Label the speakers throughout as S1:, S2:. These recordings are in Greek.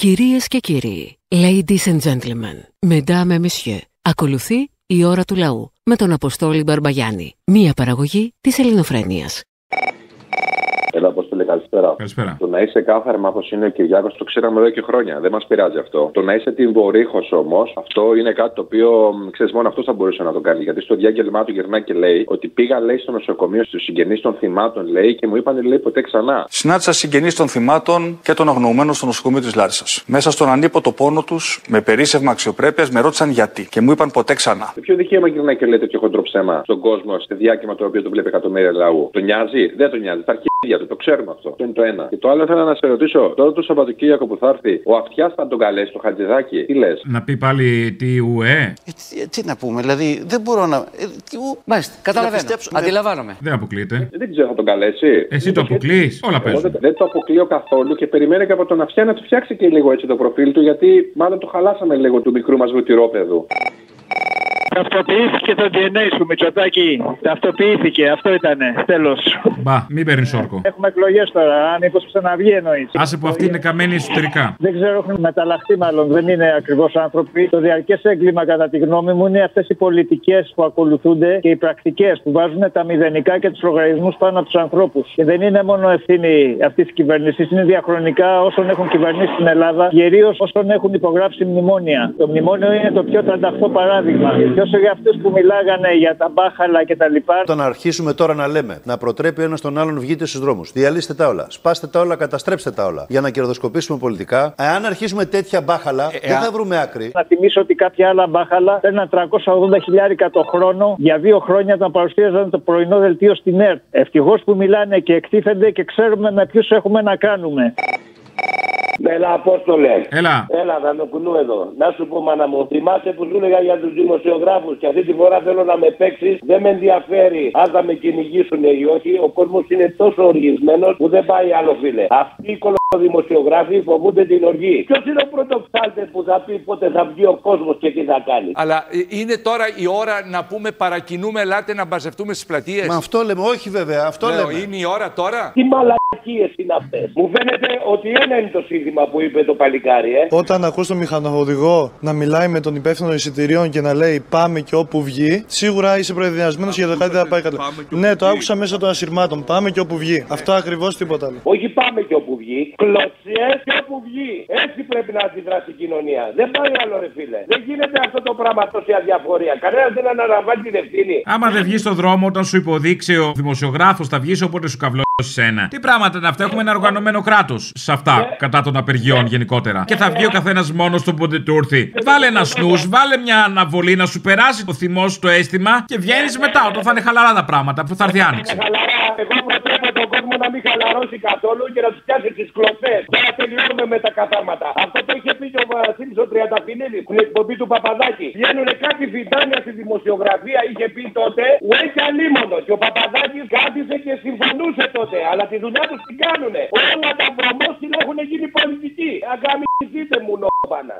S1: Κυρίες και κύριοι, ladies and gentlemen, mesdames et messieurs, ακολουθεί η ώρα του λαού με τον Αποστόλη Μπαρμπαγιάννη, μία παραγωγή της ελληνοφρένειας.
S2: Έλα, πώ το λέει, καλησπέρα.
S3: Καλησπέρα.
S2: Το να είσαι κάθαρμα όπως είναι ο Κυριάκος το ξέραμε εδώ και χρόνια. Δεν μας πειράζει αυτό. Το να είσαι την βορύχο όμως, αυτό είναι κάτι το οποίο ξέρεις μόνο αυτός θα μπορούσε να το κάνει. Γιατί στο διάγγελμά του γυρνάει και λέει ότι πήγα, λέει, στο νοσοκομείο στους συγγενείς των θυμάτων, λέει, και μου είπαν, λέει, ποτέ ξανά.
S4: Συνάντησα συγγενείς των θυμάτων και των αγνοωμένων στο νοσοκομείο της Λάρισας. Μέσα στον ανίποτο πόνο τους, με περίσευμα αξιοπρέπειας, με ρώτησαν γιατί και μου είπαν ποτέ ξανά.
S2: Με ποιο δικαίωμα γυρνάει και λέει τέτοιο χοντρό ψέμα στον κόσμο, σε διάκημα το οποίο το βλέπει εκατομμύρια λαού. Το νοιάζει, δεν το νοιάζει. Τα αρχίδια του, το ξέρουμε αυτό. Αυτό είναι το ένα. Και το άλλο θέλω να σε ρωτήσω, τώρα το Σαββατοκύριακο που θα έρθει, ο Αυτιάς θα τον καλέσει το Χατζηδάκι. Τι λες;
S3: Να πει πάλι τι ουέ.
S5: Ε, τι, τι να πούμε, δηλαδή δεν μπορώ να. Ε, τι, ου,
S6: Μάλιστα, καταλαβαίνω.
S5: πιστέψω-
S6: Αντιλαμβάνομαι.
S3: Δεν αποκλείεται.
S2: Δεν ξέρω, θα τον καλέσει.
S3: Εσύ το αποκλείς; Όλα
S2: Εγώ
S3: παίζουν.
S2: δεν, δεν το αποκλείω καθόλου και περιμένω και από τον Αυτιά να του φτιάξει και λίγο έτσι το προφίλ του, γιατί μάλλον το χαλάσαμε λίγο του μικρού μας βουτυρόπεδου.
S7: Ταυτοποιήθηκε το DNA σου, Μητσοτάκη. Ταυτοποιήθηκε, αυτό ήτανε. Τέλος.
S3: Μπα, μην παίρνεις όρκο.
S7: Έχουμε εκλογές τώρα, αν μήπω ξαναβγεί εννοείς.
S3: Άσε που αυτή είναι καμένη εσωτερικά.
S7: Δεν ξέρω, έχουν μεταλλαχθεί μάλλον. Δεν είναι ακριβώς άνθρωποι. Το διαρκές έγκλημα, κατά τη γνώμη μου, είναι αυτές οι πολιτικές που ακολουθούνται και οι πρακτικές που βάζουν τα μηδενικά και τους λογαριασμούς πάνω από τους ανθρώπους. Και δεν είναι μόνο ευθύνη αυτής της κυβέρνησης, είναι διαχρονικά όσων έχουν κυβερνήσει στην Ελλάδα, κυρίω όσων έχουν υπογράψει μνημόνια. Το μνημόνιο είναι το πιο τρανταχτό παράδειγμα. Και όσο για αυτούς που μιλάγανε για τα μπάχαλα κτλ.
S8: Το να αρχίσουμε τώρα να λέμε, να προτρέπει ένας τον άλλον, βγείτε στους δρόμους. Διαλύστε τα όλα. Σπάστε τα όλα, καταστρέψτε τα όλα. Για να κερδοσκοπήσουμε πολιτικά. Αν αρχίσουμε τέτοια μπάχαλα, δεν θα βρούμε άκρη.
S7: Να θυμίσω ότι κάποια άλλα μπάχαλα παίρναν 380 χιλιάρικα το χρόνο για δύο χρόνια όταν παρουσίαζαν το πρωινό δελτίο στην ΕΡΤ. Ευτυχώς που μιλάνε και εκτίθενται και ξέρουμε με ποιους έχουμε να κάνουμε.
S9: Έλα, Απόστολε.
S3: Έλα.
S9: Έλα, Δανοκουνού εδώ. Να σου πω, μάνα μου, θυμάσαι που σου έλεγα για τους δημοσιογράφους και αυτή τη φορά θέλω να με παίξεις. Δεν με ενδιαφέρει αν θα με κυνηγήσουν ή όχι. Ο κόσμος είναι τόσο οργισμένος που δεν πάει άλλο, φίλε. Αυτοί οι κολοδημοσιογράφοι φοβούνται την οργή. Ποιος είναι ο πρώτος ψάλτες που θα πει πότε θα βγει ο κόσμος και τι θα κάνει;
S10: Αλλά ε, είναι τώρα η ώρα να πούμε παρακινούμε, ελάτε να μπαζευτούμε στις πλατείες;
S8: Μα αυτό λέμε, όχι βέβαια, αυτό λέμε.
S10: είναι η ώρα τώρα;
S9: Τι μαλακίε είναι αυτές. Μου φαίνεται ότι ένα είναι το σύνθημα που είπε το παλικάρι, ε.
S11: Όταν ακούς τον μηχανοδηγό να μιλάει με τον υπεύθυνο εισιτηρίων και να λέει πάμε και όπου βγει, σίγουρα είσαι προεδριασμένο για το κάτι δεν θα πάει καλά. Ναι, το άκουσα μέσα των ασυρμάτων. Πάμε και όπου βγει. Αυτό ακριβώς τίποτα άλλο.
S9: Όχι πάμε και όπου βγει. Κλωτσιές και όπου βγει. Έτσι πρέπει να αντιδράσει η κοινωνία. Δεν πάει άλλο, ρε φίλε. Δεν γίνεται αυτό το πράγμα τόση αδιαφορία. Κανένας δεν αναλαμβάνει την ευθύνη.
S3: Άμα δεν βγεις στον δρόμο όταν σου υποδείξει ο δημοσιογράφος, θα βγεις όποτε σου καβλώσει ένα. Τι πράγματα είναι αυτά, έχουμε ένα οργανωμένο κράτο σε αυτά κατά των απεργιών γενικότερα. Και θα βγει ο καθένα μόνο του όποτε του έρθει. Βάλε ένα snooze, βάλε μια αναβολή να σου περάσει το θυμό σου το αίσθημα και βγαίνει μετά όταν θα είναι χαλαρά τα πράγματα που θα έρθει άνοιξη.
S9: Χαλαρά, εγώ προτρέπω τον κόσμο να μην χαλαρώσει καθόλου και να του πιάσει τι κλωτσέ. Τώρα τελειώνουμε με τα καθάρματα. Αυτό το είχε πει και ο Βασίλη ο Τριανταφυλλίδη στην εκπομπή του Παπαδάκη. Βγαίνουν κάτι φιντάνια στη δημοσιογραφία, είχε πει τότε, ουέ και αλίμονο. Και ο Παπαδάκη κάθισε και συμφωνούσε τότε. Αλλά τη δουλειά τους τι κάνουνε; Όλα τα προμόσιλ έχουν γίνει πολιτικοί. Αγκαμιστείτε μου νόμπανα.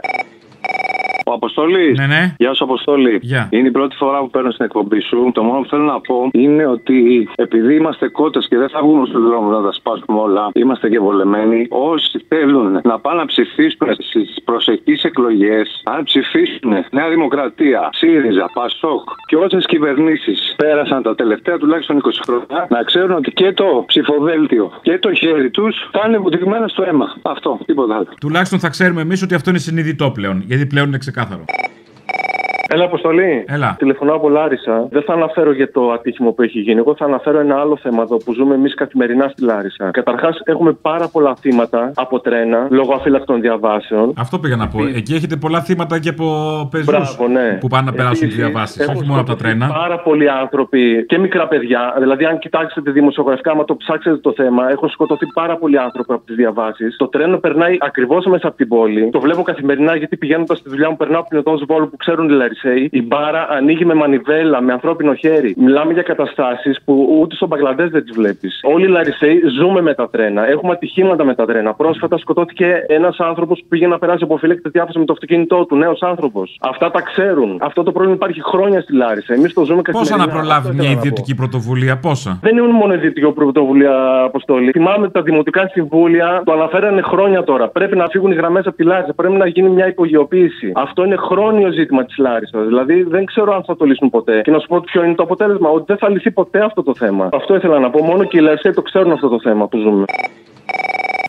S2: Ο Αποστολή.
S3: Ναι, ναι.
S2: Γεια σου, Αποστολή.
S3: Γεια.
S2: Είναι η πρώτη φορά που παίρνω στην εκπομπή σου. Το μόνο που θέλω να πω είναι ότι επειδή είμαστε κότες και δεν θα βγούμε στον δρόμο να τα σπάσουμε όλα, είμαστε και βολεμένοι. Όσοι θέλουν να πάνε να ψηφίσουν στις προσεχείς εκλογές, αν ψηφίσουν Νέα Δημοκρατία, ΣΥΡΙΖΑ, ΠΑΣΟΚ και όσε κυβερνήσεις πέρασαν τα τελευταία τουλάχιστον 20 χρόνια, να ξέρουν ότι και το ψηφοδέλτιο και το χέρι τους θα είναι βουτυγμένα στο αίμα. Αυτό, τίποτα άλλο.
S3: Τουλάχιστον θα ξέρουμε εμείς ότι αυτό είναι συνειδητό πλέον. Γιατί πλέον είναι ξεκάθαρο. Ξεκάθαρο.
S11: Έλα, Αποστολή.
S3: Έλα.
S11: Τηλεφωνώ από Λάρισα. Δεν θα αναφέρω για το ατύχημα που έχει γίνει. Εγώ θα αναφέρω ένα άλλο θέμα εδώ που ζούμε εμείς καθημερινά στη Λάρισα. Καταρχάς, έχουμε πάρα πολλά θύματα από τρένα λόγω αφύλακτων διαβάσεων.
S3: Αυτό πήγα να πω. Εκεί έχετε πολλά θύματα και από πεζούς
S11: Μπράβο, ναι.
S3: που πάνε να περάσουν τις
S11: Επίσης,
S3: διαβάσεις.
S11: έχουν
S3: Όχι μόνο από τα
S11: σκοτωθεί
S3: τρένα.
S11: Πάρα πολλοί άνθρωποι και μικρά παιδιά. Δηλαδή, αν κοιτάξετε δημοσιογραφικά, άμα το ψάξετε το θέμα, έχουν σκοτωθεί πάρα πολλοί άνθρωποι από τις διαβάσεις. Το τρένο περνάει ακριβώς μέσα από την πόλη. Το βλέπω καθημερινά γιατί πηγαίνοντας στη δουλειά μου περνάω από την οδό Βόλου που ξέρουν οι Λαρισαίοι.
S12: Λαρισαίη η μπάρα ανοίγει με μανιβέλα, με ανθρώπινο χέρι. Μιλάμε για καταστάσεις που ούτε στο Μπαγκλαντές δεν τις βλέπεις. Όλοι οι Λαρισαίοι ζούμε με τα τρένα. Έχουμε ατυχήματα με τα τρένα. Πρόσφατα σκοτώθηκε ένας άνθρωπος που πήγε να περάσει από φυλακή διάφαση με το αυτοκίνητό του. Νέος άνθρωπος. Αυτά τα ξέρουν. Αυτό το πρόβλημα υπάρχει χρόνια στη Λάρισα. Εμείς το ζούμε
S3: Πόσα
S12: καθημερινά.
S3: να προλάβει
S12: Αυτό
S3: μια
S12: ήθελα να πω.
S3: ιδιωτική πρωτοβουλία, πόσα;
S12: Δεν είναι μόνο ιδιωτική πρωτοβουλία, Αποστόλη. Θυμάμαι τα δημοτικά συμβούλια το αναφέρανε χρόνια τώρα. Πρέπει να φύγουν οι γραμμές από τη Λάρισα. Πρέπει να γίνει μια υπογειοποίηση. Αυτό είναι χρόνιο ζήτημα της Λάρισας. Δηλαδή δεν ξέρω αν θα το λύσουν ποτέ. Και να σου πω ποιο είναι το αποτέλεσμα. Ότι δεν θα λυθεί ποτέ αυτό το θέμα. Αυτό ήθελα να πω. Μόνο και οι Λαρισαίοι το ξέρουν αυτό το θέμα που ζούμε.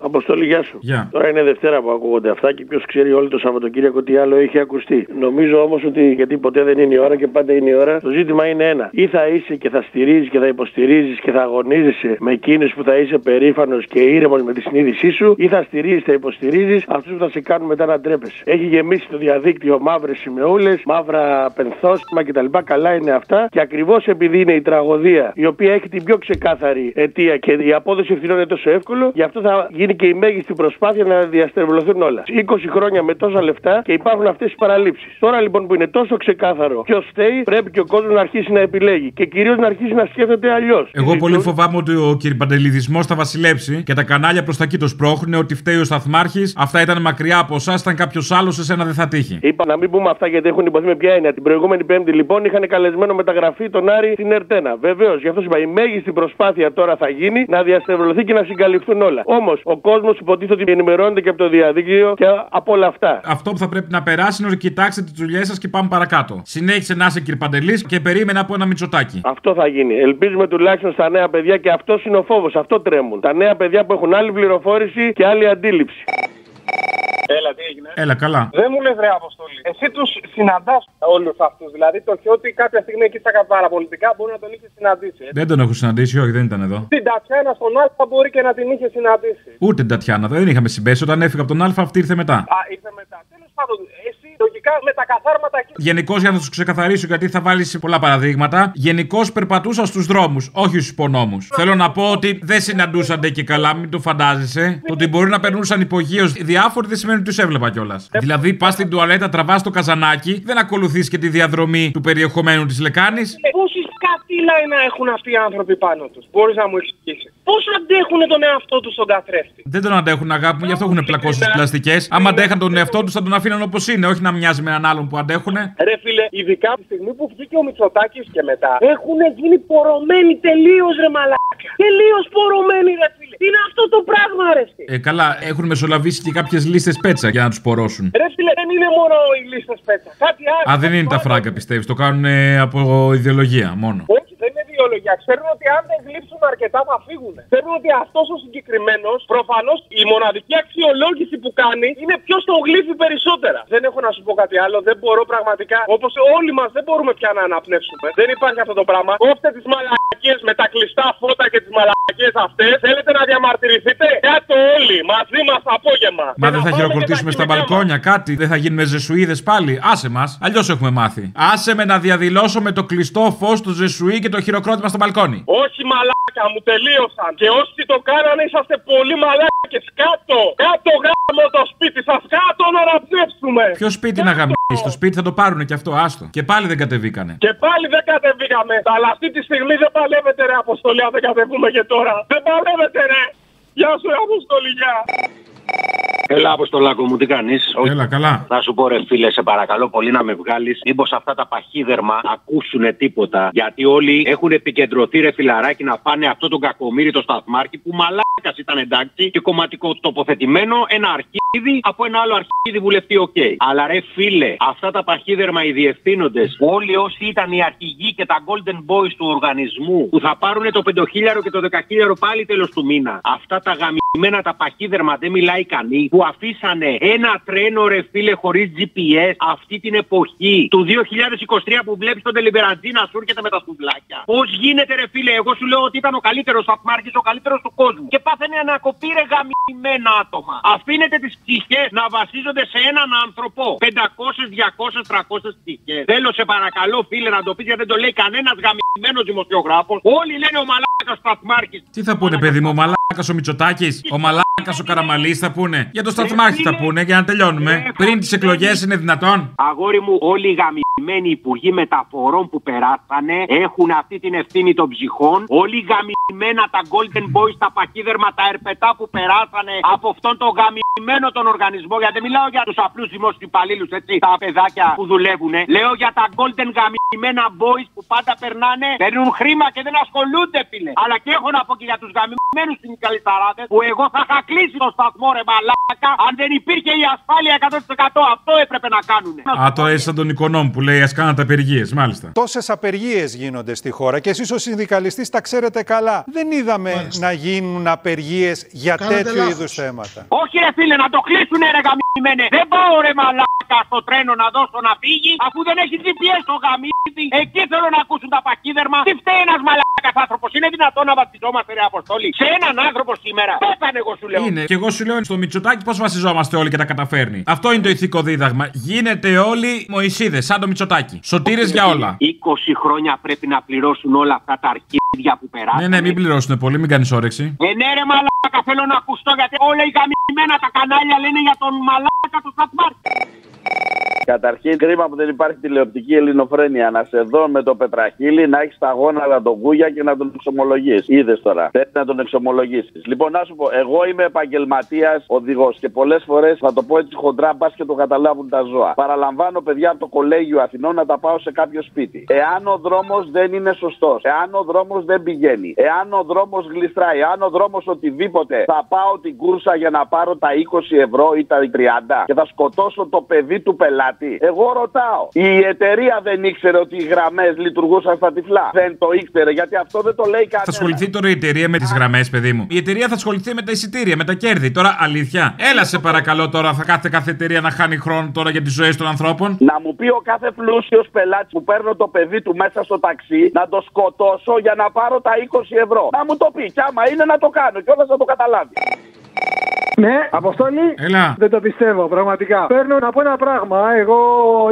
S11: Αποστόλη, γεια σου.
S3: Γεια.
S11: Τώρα είναι Δευτέρα που ακούγονται αυτά και ποιος ξέρει όλο το Σαββατοκύριακο τι άλλο έχει ακουστεί. Νομίζω όμως ότι γιατί ποτέ δεν είναι η ώρα και πάντα είναι η ώρα, το ζήτημα είναι ένα. Ή θα είσαι και θα στηρίζεις και θα υποστηρίζεις και θα αγωνίζεσαι με εκείνους που θα είσαι περήφανος και ήρεμος με τη συνείδησή σου, ή θα στηρίζεις, θα υποστηρίζεις αυτούς που θα σε κάνουν μετά να ντρέπεσαι. Έχει γεμίσει το διαδίκτυο μαύρες σημεούλες, μαύρα πενθόστιμα κτλ. Καλά είναι αυτά και ακριβώς επειδή είναι η τραγωδία η οποία έχει την πιο ξεκάθαρη αιτία και η απόδοση ευθυνών είναι τόσο εύκολο, γι' αυτό θα γίνει και η μέγιστη προσπάθεια να διαστρεβλωθούν όλα. 20 χρόνια με τόσα λεφτά και υπάρχουν αυτές οι παραλήψεις. Τώρα λοιπόν που είναι τόσο ξεκάθαρο ποιος φταίει, πρέπει και ο κόσμος να αρχίσει να επιλέγει και κυρίως να αρχίσει να σκέφτεται αλλιώς.
S3: Εγώ πολύ φοβάμαι ότι ο κυριπαντελιδισμό θα βασιλέψει και τα κανάλια προς τα εκεί το σπρώχνουν ότι φταίει ο Σταθμάρχης. Αυτά ήταν μακριά από εσάς, ήταν κάποιος άλλος, εσένα δεν θα τύχει.
S11: Είπα να μην πούμε αυτά γιατί έχουν υποθεί με ποια έννοια. Την προηγούμενη Πέμπτη λοιπόν είχαν καλεσμένο μεταγραφή τον Άρη στην Ερτένα. Βεβαίως, γι' αυτό σου είπα η μέγιστη προσπάθεια τώρα θα γίνει να διαστρεβλωθεί και να συγκαλυφθούν όλα. Όμως ο κόσμος υποτίθεται ότι ενημερώνεται και από το διαδίκτυο και από όλα αυτά.
S3: Αυτό που θα πρέπει να περάσει είναι ότι κοιτάξτε τις δουλειές σας και πάμε παρακάτω. Συνέχισε να είσαι κύριε Παντελής και περίμενα από ένα μυτσοτάκι.
S11: Αυτό θα γίνει. Ελπίζουμε τουλάχιστον στα νέα παιδιά και αυτό είναι ο φόβος. Αυτό τρέμουν. Τα νέα παιδιά που έχουν άλλη πληροφόρηση και άλλη αντίληψη.
S13: Έλα, τι έγινε.
S3: Έλα, καλά.
S13: Δεν μου λες ρε Αποστολή. Εσύ τους συναντάς όλους αυτούς. Δηλαδή το χιότι κάποια στιγμή εκεί στα παραπολιτικά μπορεί να τον είχες συναντήσει. έτσι.
S3: Δεν τον έχω συναντήσει, όχι, δεν ήταν εδώ.
S13: Την Τατιάνα στον Αλφα μπορεί και να την είχε συναντήσει.
S3: Ούτε την Τατιάνα, δεν είχαμε συμπέσει. Όταν έφυγα από τον Α, αυτή ήρθε μετά.
S13: Α, ήρθε μετά. Τέλος πάντων, εσύ λογικά με τα καθάρματα εκεί.
S3: Γενικώς για να τους ξεκαθαρίσω, γιατί θα βάλεις πολλά παραδείγματα. Γενικώς περπατούσα στους δρόμους, όχι στους υπονόμους. Θέλω να πω ότι δεν συναντούσαν και καλά, μην το φαντάζεσαι. Το ότι μπορεί να περνούσαν υπογείως διάφοροι δεν σημαίνει ότι τους έβλεπα κιόλας. Δηλαδή, πας στην τουαλέτα, τραβάς το καζανάκι, δεν ακολουθείς και τη διαδρομή του περιεχομένου της λεκάνης.
S13: Πόση σκατήλα να έχουν αυτοί οι άνθρωποι πάνω τους; Μπορείς να μου εξηγήσεις. Πώς αντέχουν τον εαυτό τους στον καθρέφτη.
S3: Δεν τον αντέχουν, αγάπη μου, γι' αυτό έχουν πλακώσει τις πλαστικές. Άμα αντέχαν τον εαυτό τους, θα τον αφήναν όπως είναι, όχι να μοιάζει με έναν άλλον που αντέχουν.
S13: Ρε φίλε, ειδικά από τη στιγμή που βγήκε ο Μητσοτάκης και μετά έχουν γίνει πορωμένοι τελείως ρε μαλάκα. Τελείως πορωμένοι ρε φίλε. Τι είναι αυτό το πράγμα ρε φίλε.
S3: Ε, καλά, έχουν μεσολαβήσει και κάποιες λίστες πέτσα για να τους πορώσουν.
S13: Ρε φίλε, δεν είναι μόνο οι λίστες πέτσα. Κάτι άλλο.
S3: Α, δεν είναι τα φράγκα, πιστεύεις. Το κάνουν ε, από ιδεολογία μόνο.
S13: Όχι, δεν είναι βιολογία. Ξέρουν ότι αν δεν γλύψουν αρκετά θα φύγουν. Ξέρουν ότι αυτός ο συγκεκριμένος προφανώς η μοναδική αξιολόγηση που κάνει είναι ποιος το γλύφει περισσότερα. Δεν έχω να σου πω κάτι άλλο. Δεν μπορώ πραγματικά. Όπως όλοι μας δεν μπορούμε πια να αναπνεύσουμε. Δεν υπάρχει αυτό το πράγμα. Κόφτε τις μαλακίες με τα κλειστά φώτα και τις μαλακίες αυτές. Θέλετε να διαμαρτυρηθείτε; Κάτω όλοι μαζί μας απόγευμα.
S3: Μα δεν θα χειροκροτήσουμε στα μπαλκόνια κάτι, δεν θα γίνουμε ζεσουίδες πάλι. Άσε μας, αλλιώς έχουμε μάθει. Άσε με να διαδηλώσω με το κλειστό φως του ζεσουί και το χειροκρότημα στο μπαλκόνι.
S13: Όχι μαλάκα, μου τελείωσαν. Και όσοι το κάνανε είσαστε πολύ μαλάκες. Κάτω, κάτω γάμο το σπίτι σας. Κάτω να αναπνεύσουμε.
S3: Ποιο σπίτι να γαμίσει, το σπίτι θα το πάρουν και αυτό, άστο. Και πάλι δεν κατεβήκανε.
S13: Και πάλι δεν κατεβήκαμε. Αλλά αυτή τη στιγμή δεν παλεύετε ρε Αποστολή, αν δεν κατεβούμε και τώρα. Δεν παλεύετε ρε. Γεια σου ρε Αποστολή, γεια.
S14: Έλα, Αποστολάκο μου, τι κάνεις;
S3: Έλα, καλά.
S14: Θα σου πω, ρε φίλε, σε παρακαλώ πολύ να με βγάλεις. Μήπως αυτά τα παχύδερμα ακούσουν τίποτα; Γιατί όλοι έχουν επικεντρωθεί, ρε φιλαράκι, να πάνε αυτό τον κακομίρι το σταθμάρχη που μαλάκας ήταν εντάξει και κομματικό τοποθετημένο ένα αρχίδι από ένα άλλο αρχίδι βουλευτή, οκ. Αλλά ρε φίλε, αυτά τα παχύδερμα οι διευθύνοντες, όλοι όσοι ήταν οι αρχηγοί και τα golden boys του οργανισμού που θα πάρουν το 5.000 και το 10.000 πάλι τέλος του μήνα. Αυτά τα γαμημένα τα παχύδερμα δεν μιλάει κανείς που αφήσανε ένα τρένο ρε φίλε χωρίς GPS αυτή την εποχή του 2023 που βλέπεις τον ντελιβερατζή να σου έρχεται με τα σουβλάκια. Πώς γίνεται ρε φίλε, εγώ σου λέω ότι ήταν ο καλύτερος σταθμάρχης, ο καλύτερος του κόσμου. Και πάθαινε ανακοπή ρε γαμημένα άτομα. Αφήνετε τις ψυχές να βασίζονται σε έναν άνθρωπο. 500, 200, 300 ψυχές. Θέλω σε παρακαλώ φίλε να το πεις γιατί δεν το λέει κανένας γαμημένος δημοσιογράφος. Όλοι λένε ο μαλάκας σταθμάρχη.
S3: Τι θα πούνε, παιδί μου, ο μαλάκας ο Μητσοτάκης, ο μαλάκας ο Καραμαλής θα πούνε. Για το σταθμάρχη θα πούνε για να τελειώνουμε. Πριν τις εκλογές είναι δυνατόν.
S14: Αγόρι μου, όλοι οι γαμημένοι γαμημένοι υπουργοί μεταφορών που περάσανε έχουν αυτή την ευθύνη των ψυχών. Όλοι οι γαμημένα τα Golden Boys, τα παχύδερμα, τα ερπετά που περάσανε από αυτόν τον γαμημένο τον οργανισμό. Γιατί δεν μιλάω για τους απλούς δημόσιους υπαλλήλους, έτσι, τα παιδάκια που δουλεύουν. Λέω για τα Golden γαμημένα Boys που πάντα περνάνε, παίρνουν χρήμα και δεν ασχολούνται, φίλε. Αλλά και έχω να πω και για τους γαμημένους συνδικαλισταράδε που εγώ θα είχα κλείσει το σταθμό, ρε μαλάκα, αν δεν υπήρχε η ασφάλεια 100%. Αυτό έπρεπε να κάνουν.
S3: Α, τώρα είσαι σαν τον οικονόμ που λέει Α κάνατε απεργίες, μάλιστα.
S15: Τόσες απεργίες γίνονται στη χώρα και εσείς ως συνδικαλιστής τα ξέρετε καλά. Δεν είδαμε να γίνουν απεργίες για
S14: Κάνατε
S15: τέτοιου
S14: λάθος.
S15: είδους θέματα.
S14: Όχι ρε φίλε, να το κλείσουνε ρε γαμημένε. Δεν πάω ρε μαλάκα στο τρένο να δώσω να φύγει, αφού δεν έχει GPS το γαμίδι. Εκεί θέλω να ακούσουν τα παχύδερμα. Τι φταίει ένας μαλάκας άνθρωπος. Είναι δυνατόν να βασιζόμαστε ρε Αποστόλη; Σε έναν άνθρωπο σήμερα. Πέθανε εγώ σου λέω.
S3: Είναι. Και εγώ σου λέω στο Μητσοτάκι πώς βασιζόμαστε όλοι και τα καταφέρνει. Αυτό είναι το ηθικό δίδαγμα. Γίνεται όλοι Μωησίδε, σαν το Μητσοτάκι. Σωτήρες για όλα.
S14: 20 χρόνια πρέπει να πληρώσουν όλα αυτά τα αρχίδια που περάσουν.
S3: Ναι, ναι, μην πληρώσουν πολύ, μην κάνεις όρεξη.
S14: Ε, ναι, ρε μαλάκα, θέλω να ακουστώ γιατί όλα οι γαμημένα τα κανάλια λένε για τον μαλάκα του Σταθμάρ.
S16: Καταρχήν, κρίμα που δεν υπάρχει τηλεοπτική ελληνοφρένεια. Να σε δω με το πετραχίλι, να έχεις τα γόνατα τον κούγια και να τον εξομολογείς. Είδες τώρα. Πρέπει να τον εξομολογήσεις. Λοιπόν, να σου πω, εγώ είμαι επαγγελματίας οδηγός και πολλές φορές θα το πω έτσι χοντρά, μπα και το καταλάβουν τα ζώα. Παραλαμβάνω παιδιά από το κολέγιο Αθηνών να τα πάω σε κάποιο σπίτι. Εάν ο δρόμος δεν είναι σωστός, εάν ο δρόμος δεν πηγαίνει, εάν ο δρόμος γλιστράει, εάν ο δρόμος οτιδήποτε, θα πάω την κούρσα για να πάρω τα 20 ευρώ ή τα 30 και θα σκοτώσω το παιδί του πελάτη. Εγώ ρωτάω. Η εταιρεία δεν ήξερε ότι οι γραμμές λειτουργούσαν στα τυφλά. Δεν το ήξερε γιατί αυτό δεν το λέει κανένα.
S3: Θα ασχοληθεί τώρα η εταιρεία με τις γραμμές, παιδί μου. Η εταιρεία θα ασχοληθεί με τα εισιτήρια, με τα κέρδη. Τώρα, αλήθεια. Έλα σε παρακαλώ τώρα, θα κάθε κάθε εταιρεία να χάνει χρόνο τώρα για τις ζωές των ανθρώπων.
S16: Να μου πει ο κάθε πλούσιος πελάτης που παίρνω το παιδί του μέσα στο ταξί να το σκοτώσω για να πάρω τα 20 ευρώ. Να μου το πει. Κι άμα είναι να το κάνω και όλα θα το καταλάβει.
S17: Ναι, Αποστόλη.
S3: Έλα.
S17: Δεν το πιστεύω, πραγματικά. Παίρνω να πω ένα πράγμα. Εγώ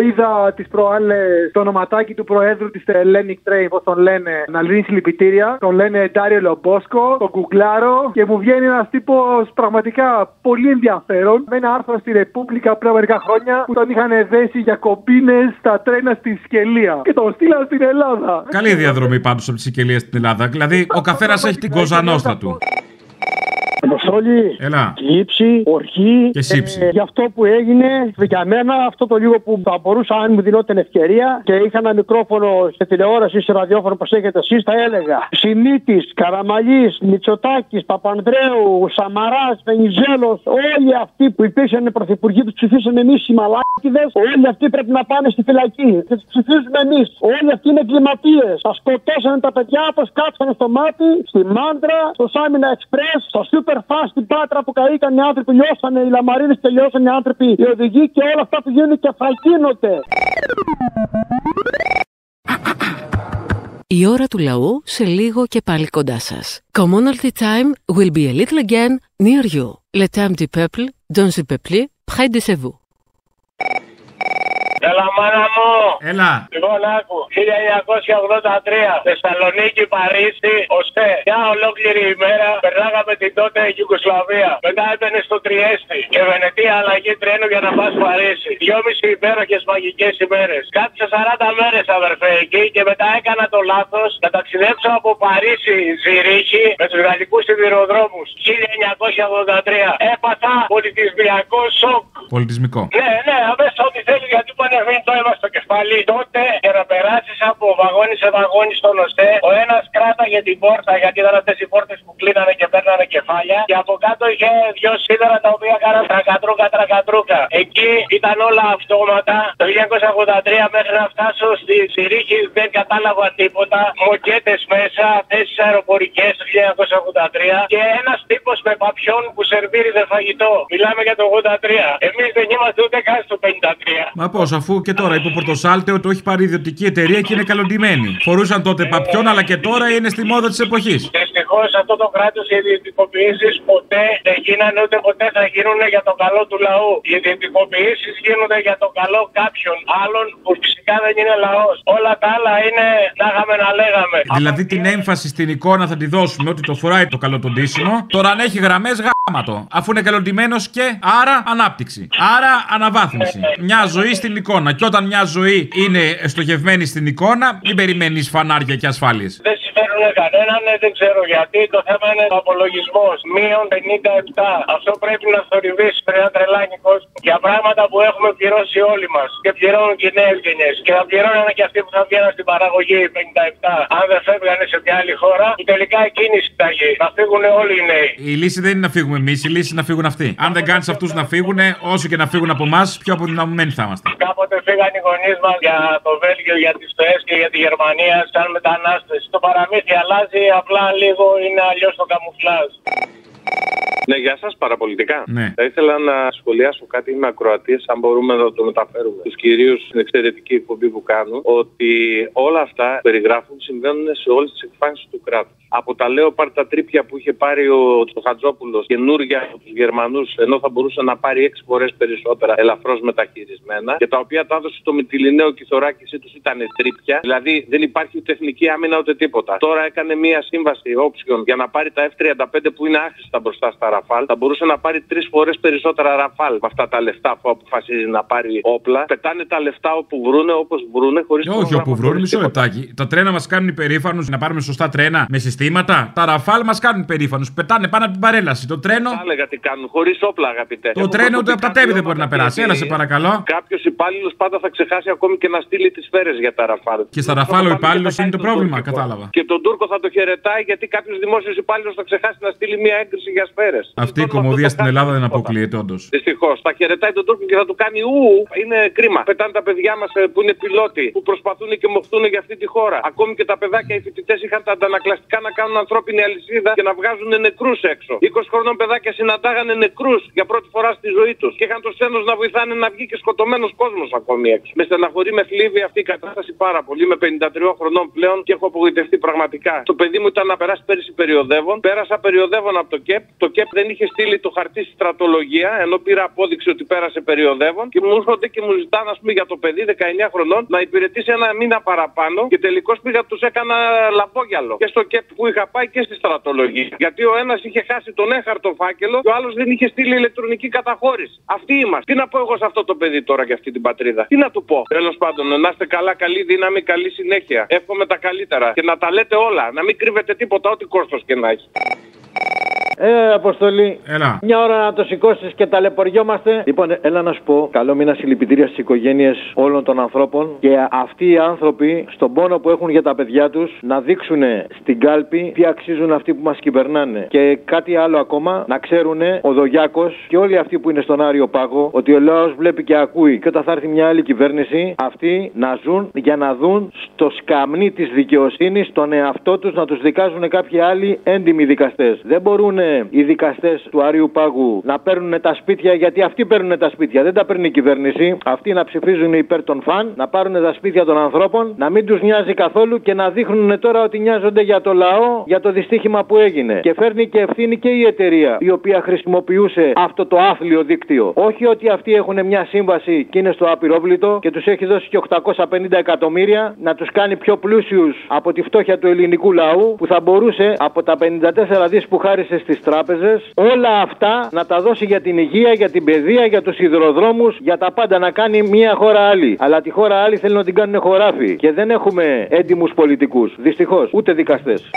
S17: είδα τις προάλλες το ονοματάκι του Προέδρου της Hellenic Train, πώς τον λένε, να λύνει συλληπιτήρια. Τον λένε Ντάριο Λομπόσκο, τον κουκλάρο και μου βγαίνει ένας τύπος πραγματικά πολύ ενδιαφέρον. Με ένα άρθρο στη Ρεπούμπλικα πριν από μερικά χρόνια που τον είχαν δέσει για κομπίνες στα τρένα στη Σκελία. Και τον στείλαν στην Ελλάδα.
S3: Καλή διαδρομή πάντως από τις Σικελίε στην Ελλάδα. Δηλαδή, ο καθένας έχει την κοζανόστα του.
S18: Αποστόλη,
S3: Έλα.
S18: λήψη, ορχή.
S3: Και σύψη.
S18: Ε, για αυτό που έγινε, για μένα, αυτό το λίγο που θα μπορούσα, αν μου δινόταν ευκαιρία και είχα ένα μικρόφωνο σε τηλεόραση ή σε ραδιόφωνο που έχετε εσείς, θα έλεγα Σιμίτης, Καραμαλής, Μητσοτάκης, Παπανδρέου, Σαμαράς, Βενιζέλος, όλοι αυτοί που υπήρξαν πρωθυπουργοί τους ψηφίσαμε εμείς οι μαλάκιδες, όλοι αυτοί πρέπει να πάνε στη φυλακή. Και τους ψηφίζουμε εμείς. Όλοι αυτοί είναι εγκληματίες. Τα σκοτώσανε τα παιδιά, του κάτσανε στο μάτι, στη Μάντρα, στο Σάμινα Express, στο Super Fast στην Πάτρα που καήκαν οι άνθρωποι, λιώσανε οι λαμαρίνε και λιώσανε οι άνθρωποι, οι οδηγοί και όλα αυτά που γίνονται και θα γίνονται.
S1: Η ώρα του λαού σε λίγο και πάλι κοντά σας. Commonalty time will be a little again near you. Le temps du peuple, dans le peuple, près de chez vous.
S19: Έλα, μάνα μου!
S3: Έλα!
S19: Λοιπόν, άκου. 1983, Θεσσαλονίκη, Παρίσι, ΟΣΕ. Μια ολόκληρη ημέρα περνάγαμε την τότε Ιουγκοσλαβία. Μετά έμπαινε στο Τριέστη και Βενετία αλλαγή τρένου για να πας Παρίσι. Δυόμιση υπέροχες μαγικές ημέρες. Κάτσε 40 μέρες, αδερφέ, εκεί και μετά έκανα το λάθος να ταξιδέψω από Παρίσι Ζηρίχη με τους γαλλικούς σιδηροδρόμους. 1983. Έπαθα πολιτισμιακό σοκ.
S3: Πολιτισμικό.
S19: Ναι, ναι, αμέσως ό,τι θέλει γιατί μου ανεβαίνει το αίμα στο κεφάλι. Τότε για να περάσει από βαγόνι σε βαγόνι στον ΟΣΕ, ο ένας κράταγε την πόρτα γιατί ήταν αυτές οι πόρτες που κλείνανε και παίρνανε κεφάλια. Και από κάτω είχε δυο σίδερα τα οποία κάναν τρακατρούκα τρακατρούκα. Εκεί ήταν όλα αυτόματα. Το 1983 μέχρι να φτάσω στη Συρίχη δεν κατάλαβα τίποτα. Μοκέτες μέσα, θέσεις αεροπορικές το 1983 και ένας τύπος με παπιόν που σερβίριζε φαγητό. Μιλάμε για το 83. Εμείς δεν είμαστε ούτε καν στο 53.
S3: Μα πώς, αφού και τώρα υπό πορτοσάλτεο το έχει πάρει ιδιωτική εταιρεία και είναι καλοντημένη. Φορούσαν τότε παπιόν, αλλά και τώρα είναι στη μόδα της εποχής.
S19: Δυστυχώς Δυστυχώ σε αυτό το κράτος οι ιδιωτικοποιήσεις ποτέ δεν γίνανε ούτε ποτέ θα γίνουν για το καλό του λαού. Οι ιδιωτικοποιήσεις γίνονται για το καλό κάποιων άλλων που φυσικά δεν είναι λαός. Όλα τα άλλα είναι να είχαμε να λέγαμε.
S3: Δηλαδή την έμφαση στην εικόνα θα τη δώσουμε ότι το φοράει το καλό τον τίσιμο. Τώρα αν έχει γραμμές, γάματο. Αφού είναι καλοντημένος και άρα ανάπτυξη. Άρα αναβάθμιση. Μια ζωή στην εικόνα. Και όταν μια ζωή είναι στοχευμένη στην εικόνα, μην περιμένεις φανάρια και ασφάλειες.
S19: Δεν συμφέρουν κανέναν, ε, δεν ξέρω γιατί. Το θέμα είναι ο απολογισμός. Μείον 57. Αυτό πρέπει να θορυβήσει ένα τρελάνικος για πράγματα που έχουμε πληρώσει όλοι μας. Και πληρώνουν και οι νέες γενιές. Και θα πληρώνουν και αυτοί που θα βγαίνουν στην παραγωγή 57. Αν δεν φεύγανε σε μια άλλη χώρα, που τελικά εκείνη η συνταγή. Να φύγουν όλοι οι νέοι.
S3: Η λύση δεν είναι να φύγουμε εμείς, η λύση είναι να φύγουν αυτοί. Αν δεν κάνεις αυτούς να φύγουν, όσο και να φύγουν από εμάς, πιο αποδυναμωμένοι θα είμαστε.
S19: Κάποτε φύγαν οι γονείς μας για το Βέλγιο, για τις ΤΟΕΣ και για τη Γερμανία σαν μετανάστες. Το παραμύθι αλλάζει, απλά λίγο είναι αλλιώς το καμουφλάζ.
S12: Ναι, γεια σας, παραπολιτικά.
S3: Ναι.
S12: Θα ήθελα να σχολιάσω κάτι με ακροατής, αν μπορούμε να το μεταφέρουμε. Του κυρίους στην εξαιρετική εκπομπή που κάνουν, ότι όλα αυτά που περιγράφουν συμβαίνουν σε όλες τις εκφάνσεις του κράτους. Από τα λέω πάρει τα τρίπια που είχε πάρει ο Τσοχατζόπουλος καινούργια από τους Γερμανούς, ενώ θα μπορούσε να πάρει έξι φορές περισσότερα ελαφρώς μεταχειρισμένα, και τα οποία τα έδωσε στο Μυτιλινέο Κιθωράκη τους ήταν τρίπια. Δηλαδή δεν υπάρχει ούτε εθνική άμυνα ούτε τίποτα. Τώρα έκανε μία σύμβαση option για να πάρει τα F-35 που είναι άχρηστα μπροστά στα Ραφάλ. Θα μπορούσε να πάρει τρεις φορές περισσότερα Ραφάλ με αυτά τα λεφτά που αποφασίζει να πάρει όπλα. Πετάνε τα λεφτά όπου βρούνε, όπως βρούνε, χωρίς
S3: Και όχι όπου βρουν, μισό λεπτάκι. Τα τρένα μας κάνουν υπερήφανους να πάρουμε σωστά τρένα με συστήματα. Τα ραφάλ μας κάνουν υπερήφανους. Πετάνε πάνω από την παρέλαση. Το τρένο.
S12: Θα έλεγα τι κάνουν, χωρίς όπλα, αγαπητέ.
S3: Το τρένο ούτε από τα τέβη δεν μπορεί να περάσει. Έλα σε παρακαλώ.
S12: Κάποιος υπάλληλος πάντα θα ξεχάσει ακόμη και να στείλει τις σφαίρες για τα Ραφάλ.
S3: Και στα ραφάλ ο υπάλληλος είναι το πρόβλημα, κατάλαβα.
S12: Και τον Τούρκο θα το χαιρετάει γιατί κάποιος δημόσιος υπάλληλος θα ξεχάσει να στείλει μια έγκριση για σφαίρες.
S3: Αυτή η κομμωδία στην Ελλάδα δεν αποκλείεται, όντως.
S12: Δυστυχώς. Θα χαιρετάει τον Τούρκο και θα του κάνει ου. Είναι κρίμα. Πετάνε τα παιδιά μας που είναι πιλότοι, που προσπαθούν και μοχτούν για αυτή τη χώρα. Ακόμη και τα παιδάκια, οι φοιτητές είχαν τα αντανακλαστικά να κάνουν ανθρώπινη αλυσίδα και να βγάζουν νεκρούς έξω. 20 χρονών παιδάκια συναντάγανε νεκρούς για πρώτη φορά στη ζωή τους και είχαν το σένος να βοηθάνε να βγει και σκοτωμένος κόσμος ακόμη έξω. Με στεναχωρεί με θλίβει αυτή η κατάσταση πάρα πολύ. Με 53 χρονών πλέον και έχω απογοητευτεί πραγματικά. Το παιδί μου ήταν να περάσει πέρυσι περιοδεύον. Πέρασα περιοδεύον από το ΚΕΠ. Το ΚΕΠ δεν είχε στείλει το χαρτί στη στρατολογία ενώ πήρα απόδειξη ότι πέρασε περιοδεύον και μου έρχονται και μου ζητάνε, ας πούμε, για το παιδί 19 χρονών να υπηρετήσει ένα μήνα παραπάνω και τελικώς πήγα τους έκανα λαμπόγιαλο και στο ΚΕΠ που είχα πάει και στη στρατολογία. Γιατί ο ένας είχε χάσει τον έχαρτο φάκελο και ο άλλος δεν είχε στείλει ηλεκτρονική καταχώρηση. Αυτοί είμαστε. Τι να πω εγώ σε αυτό το παιδί τώρα για αυτή την πατρίδα; Τι να του πω; Τέλος πάντων, να είστε καλά, καλή δύναμη, καλή συνέχεια. Εύχομαι τα καλύτερα και να τα λέτε όλα. Να μην κρύβετε τίποτα, ό,τι κόστος και να έχει.
S20: Ε, Αποστολή.
S3: Έλα.
S20: Μια ώρα να το σηκώσεις και ταλαιπωριόμαστε. Λοιπόν, έλα να σου πω, καλό μήνα συλληπιτήρια στι οικογένειε όλων των ανθρώπων και αυτοί οι άνθρωποι, στον πόνο που έχουν για τα παιδιά τους, να δείξουν στην κάλπη τι αξίζουν αυτοί που μας κυβερνάνε. Και κάτι άλλο ακόμα, να ξέρουν ο Δογιάκο και όλοι αυτοί που είναι στον Άριο Πάγο ότι ο λαός βλέπει και ακούει. Και όταν θα έρθει μια άλλη κυβέρνηση, αυτοί να ζουν για να δουν στο σκαμνί της δικαιοσύνης τον εαυτό τους να τους δικάζουν κάποιοι άλλοι έντιμοι δικαστές. Δεν μπορούν οι δικαστές του Άριου Πάγου να παίρνουν τα σπίτια γιατί αυτοί παίρνουν τα σπίτια. Δεν τα παίρνει η κυβέρνηση. Αυτοί να ψηφίζουν υπέρ των φαν, να πάρουν τα σπίτια των ανθρώπων, να μην τους νοιάζει καθόλου και να δείχνουν τώρα ότι νοιάζονται για το λαό, για το δυστύχημα που έγινε. Και φέρνει και ευθύνη και η εταιρεία η οποία χρησιμοποιούσε αυτό το άθλιο δίκτυο. Όχι ότι αυτοί έχουν μια σύμβαση και είναι στο απειρόβλητο και τους έχει δώσει και 850 εκατομμύρια να τους κάνει πιο πλούσιους από τη φτώχεια του ελληνικού λαού που θα μπορούσε από τα 54 δις που χάρισε στι τράπεζες όλα αυτά να τα δώσει για την υγεία, για την παιδεία, για τους υδροδρόμου, για τα πάντα να κάνει μια χώρα άλλη. Αλλά τη χώρα άλλη θέλουν να την κάνουν χωράφι. Και δεν έχουμε έντιμους πολιτικούς. Δυστυχώς. Ούτε δικαστές.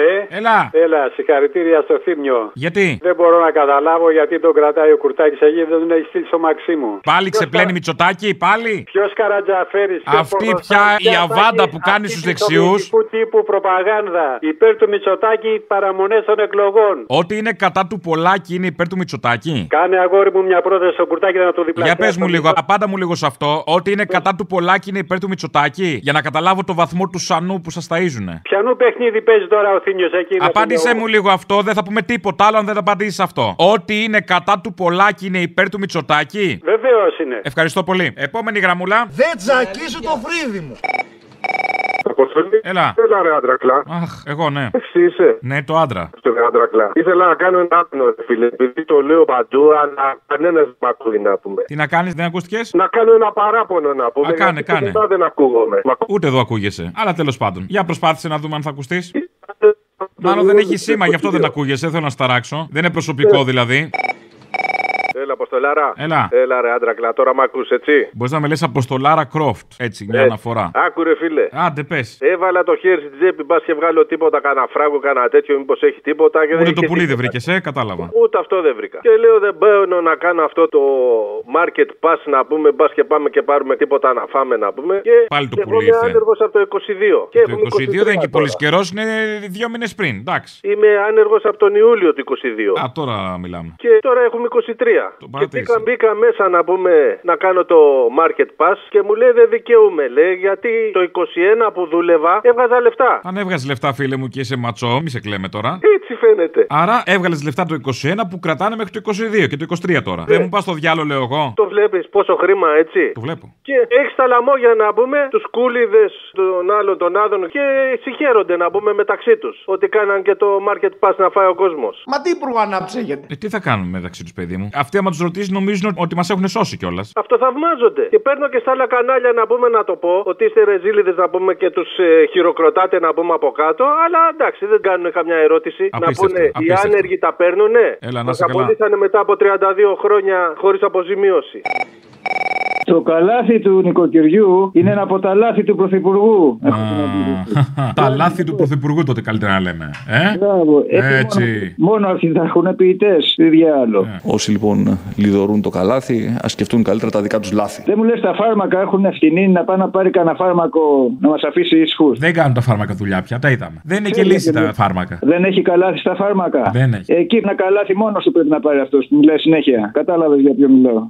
S21: Ναι.
S3: Έλα.
S21: Έλα, συγχαρητήρια στο Θήμιο.
S3: Γιατί;
S21: Δεν μπορώ να καταλάβω γιατί τον κρατάει ο Κουρτάκης εκεί δεν τον έχει στείλει στο Μαξίμου.
S3: Πάλι ξεπλένει Μητσοτάκη, πάλι;
S21: Ποιος καρατζαφέρης.
S3: Αυτή πια η αβάντα που κάνει στους δεξιού.
S21: τύπου προπαγάνδα υπέρ του Μητσοτάκη παραμονές των εκλογών.
S3: Ότι είναι κατά του Πολάκη είναι υπέρ του Μητσοτάκη.
S21: Κάνε αγόρι μου μια πρόταση στο Κουρτάκη να το διπλασιάσει.
S3: Για πες μου λίγο, απάντα μου λίγο σε αυτό. Ότι είναι κατά του Πολάκη είναι υπέρ του Μητσοτάκη. Για να καταλάβω το βαθμό του σανού που σας ταΐζουνε.
S21: Πιανού παιχνίδι παίζει τώρα ο Θήμιο εκεί. να
S3: Απάντησέ
S21: το
S3: μου λίγο αυτό, δεν θα πούμε τίποτα άλλο αν δεν απαντήσεις αυτό. Ότι είναι κατά του Πολάκη είναι υπέρ του Μητσοτάκη.
S21: Βεβαίως είναι.
S3: Ευχαριστώ πολύ. Επόμενη γραμμούλα.
S22: Δεν τζακίσω το φρύδι μου.
S21: Το
S22: Αποστολή.
S3: Έλα.
S22: Έλα, ρε άντρακλα.
S3: Αχ, εγώ ναι.
S22: Εσύ είσαι.
S3: Ναι, το άντρα.
S22: Στο ρε άντρακλα. Ήθελα να κάνω ένα άπνο, ρε φίλε. Επειδή το λέω παντού, αλλά κανένας δεν μ' ακούει να πούμε.
S3: Τι να κάνεις, δεν ακούστηκες;
S22: Να κάνω ένα παράπονο να πούμε.
S3: Α, κάνε,
S22: γιατί
S3: κάνε.
S22: μετά δεν ακούγομαι. Μ' ακού-
S3: Ούτε εδώ ακούγεσαι. Αλλά τέλος πάντων. Για προσπάθησε να δούμε αν θα ακουστείς. Μάλλον δεν έχει σήμα, γι' αυτό δεν ακούγεσαι. Θέλω να σταράξω. Δεν είναι προσωπικό δηλαδή.
S22: Έλα, Αποστολάρα.
S3: Έλα.
S22: Έλα, ρε άντρακλα. Τώρα μ' ακούς, έτσι;
S3: Μπορείς να με λες Αποστολάρα Κρόφτ. Έτσι, μια
S22: Ε,
S3: αναφορά.
S22: Άκου, ρε φίλε.
S3: Άντε, πες.
S22: Έβαλα το χέρι στην τσέπη, μπας και βγάλω τίποτα, κανένα φράγκο, κανένα τέτοιο, μήπως έχει τίποτα. Και
S3: Ούτε
S22: δεν
S3: το
S22: είχε
S3: πουλί δεν
S22: τίποτα.
S3: βρήκες, ε, κατάλαβα.
S22: Ούτε αυτό δεν βρήκα. Και λέω δεν μπαίνω να κάνω αυτό το market pass να πούμε, μπας και πάμε και πάρουμε τίποτα να φάμε να πούμε. Και
S3: Πάλι το
S22: και
S3: πουλί
S22: είμαι
S3: ήρθε.
S22: άνεργος από το 22. Και
S3: Το
S22: έχουμε
S3: 22 δεν είναι και
S22: 23
S3: πολύς
S22: τώρα.
S3: καιρός, είναι δύο μήνες πριν. Εντάξει.
S22: Είμαι άνεργος από τον Ιούλιο του 22.
S3: Α, τώρα μιλάμε.
S22: Και τώρα έχουμε 23. Και
S3: παρατήρησα.
S22: μπήκα, μπήκα μέσα να πούμε να κάνω το market pass και μου λέει δεν δικαιούμαι. Λέει γιατί το 21 που δούλευα έβγαζα λεφτά.
S3: Αν έβγαζες λεφτά, φίλε μου, και είσαι ματσό, μη σε κλαίμε τώρα.
S22: Έτσι φαίνεται.
S3: Άρα έβγαλες λεφτά το 21 που κρατάνε μέχρι το 22 και το 23 τώρα. Δεν μου πας στο διάλογο, λέω εγώ.
S22: Το βλέπεις πόσο χρήμα έτσι.
S3: Το βλέπω.
S22: Και έχεις τα λαμόγια να πούμε, τους κούλιδες των άλλων των άλλων και συγχαίρονται να πούμε μεταξύ τους. Ότι κάναν και το market pass να φάει ο κόσμος.
S23: Μα τι υπουργό ανάψεγεται.
S3: Ε, τι θα κάνουμε μεταξύ τους, παιδί μου. Αυτοί, άμα τους ρωτήσεις, νομίζουν ότι μας έχουν σώσει κιόλας.
S22: Αυτό θαυμάζονται. Και παίρνω και στα άλλα κανάλια να πούμε να το πω ότι είστε ρεζίλιδες να πούμε και τους ε, χειροκροτάτε να πούμε από κάτω. Αλλά εντάξει, δεν κάνουν καμιά ερώτηση.
S3: Απίστευτο,
S22: να πούνε οι
S3: απίστευτο.
S22: άνεργοι τα παίρνουνε;
S3: Έλα, να
S22: Μας
S3: είσαι καλά.
S22: απολύσανε μετά από 32 χρόνια χωρίς αποζημίωση.
S7: Το καλάθι του νοικοκυριού είναι ένα από τα λάθη του Πρωθυπουργού.
S3: Τα λάθη του Πρωθυπουργού τότε καλύτερα να λέμε. Ε;
S7: Μπράβο. Ε,
S3: Έτσι.
S7: Μόνο αυτοί θα έχουν ποιητές. Τι διάλογο.
S15: Όσοι λοιπόν λιδωρούν το καλάθι, ας σκεφτούν καλύτερα τα δικά τους λάθη.
S7: Δεν μου λες τα φάρμακα έχουν ευθυνή να πάει να πάρει κανένα φάρμακο να μας αφήσει ήσυχους.
S3: Δεν κάνουν τα φάρμακα δουλειά πια, τα είδαμε. Δεν είναι και
S7: Δεν
S3: λύση
S7: είναι
S3: τα
S7: και-
S3: φάρμακα.
S7: Δεν έχει καλάθι στα φάρμακα.
S3: Δεν έχει.
S7: Εκεί ένα καλάθι μόνος σου πρέπει να πάρει αυτός που μιλάει συνέχεια. Κατάλαβες για ποιο μιλάω.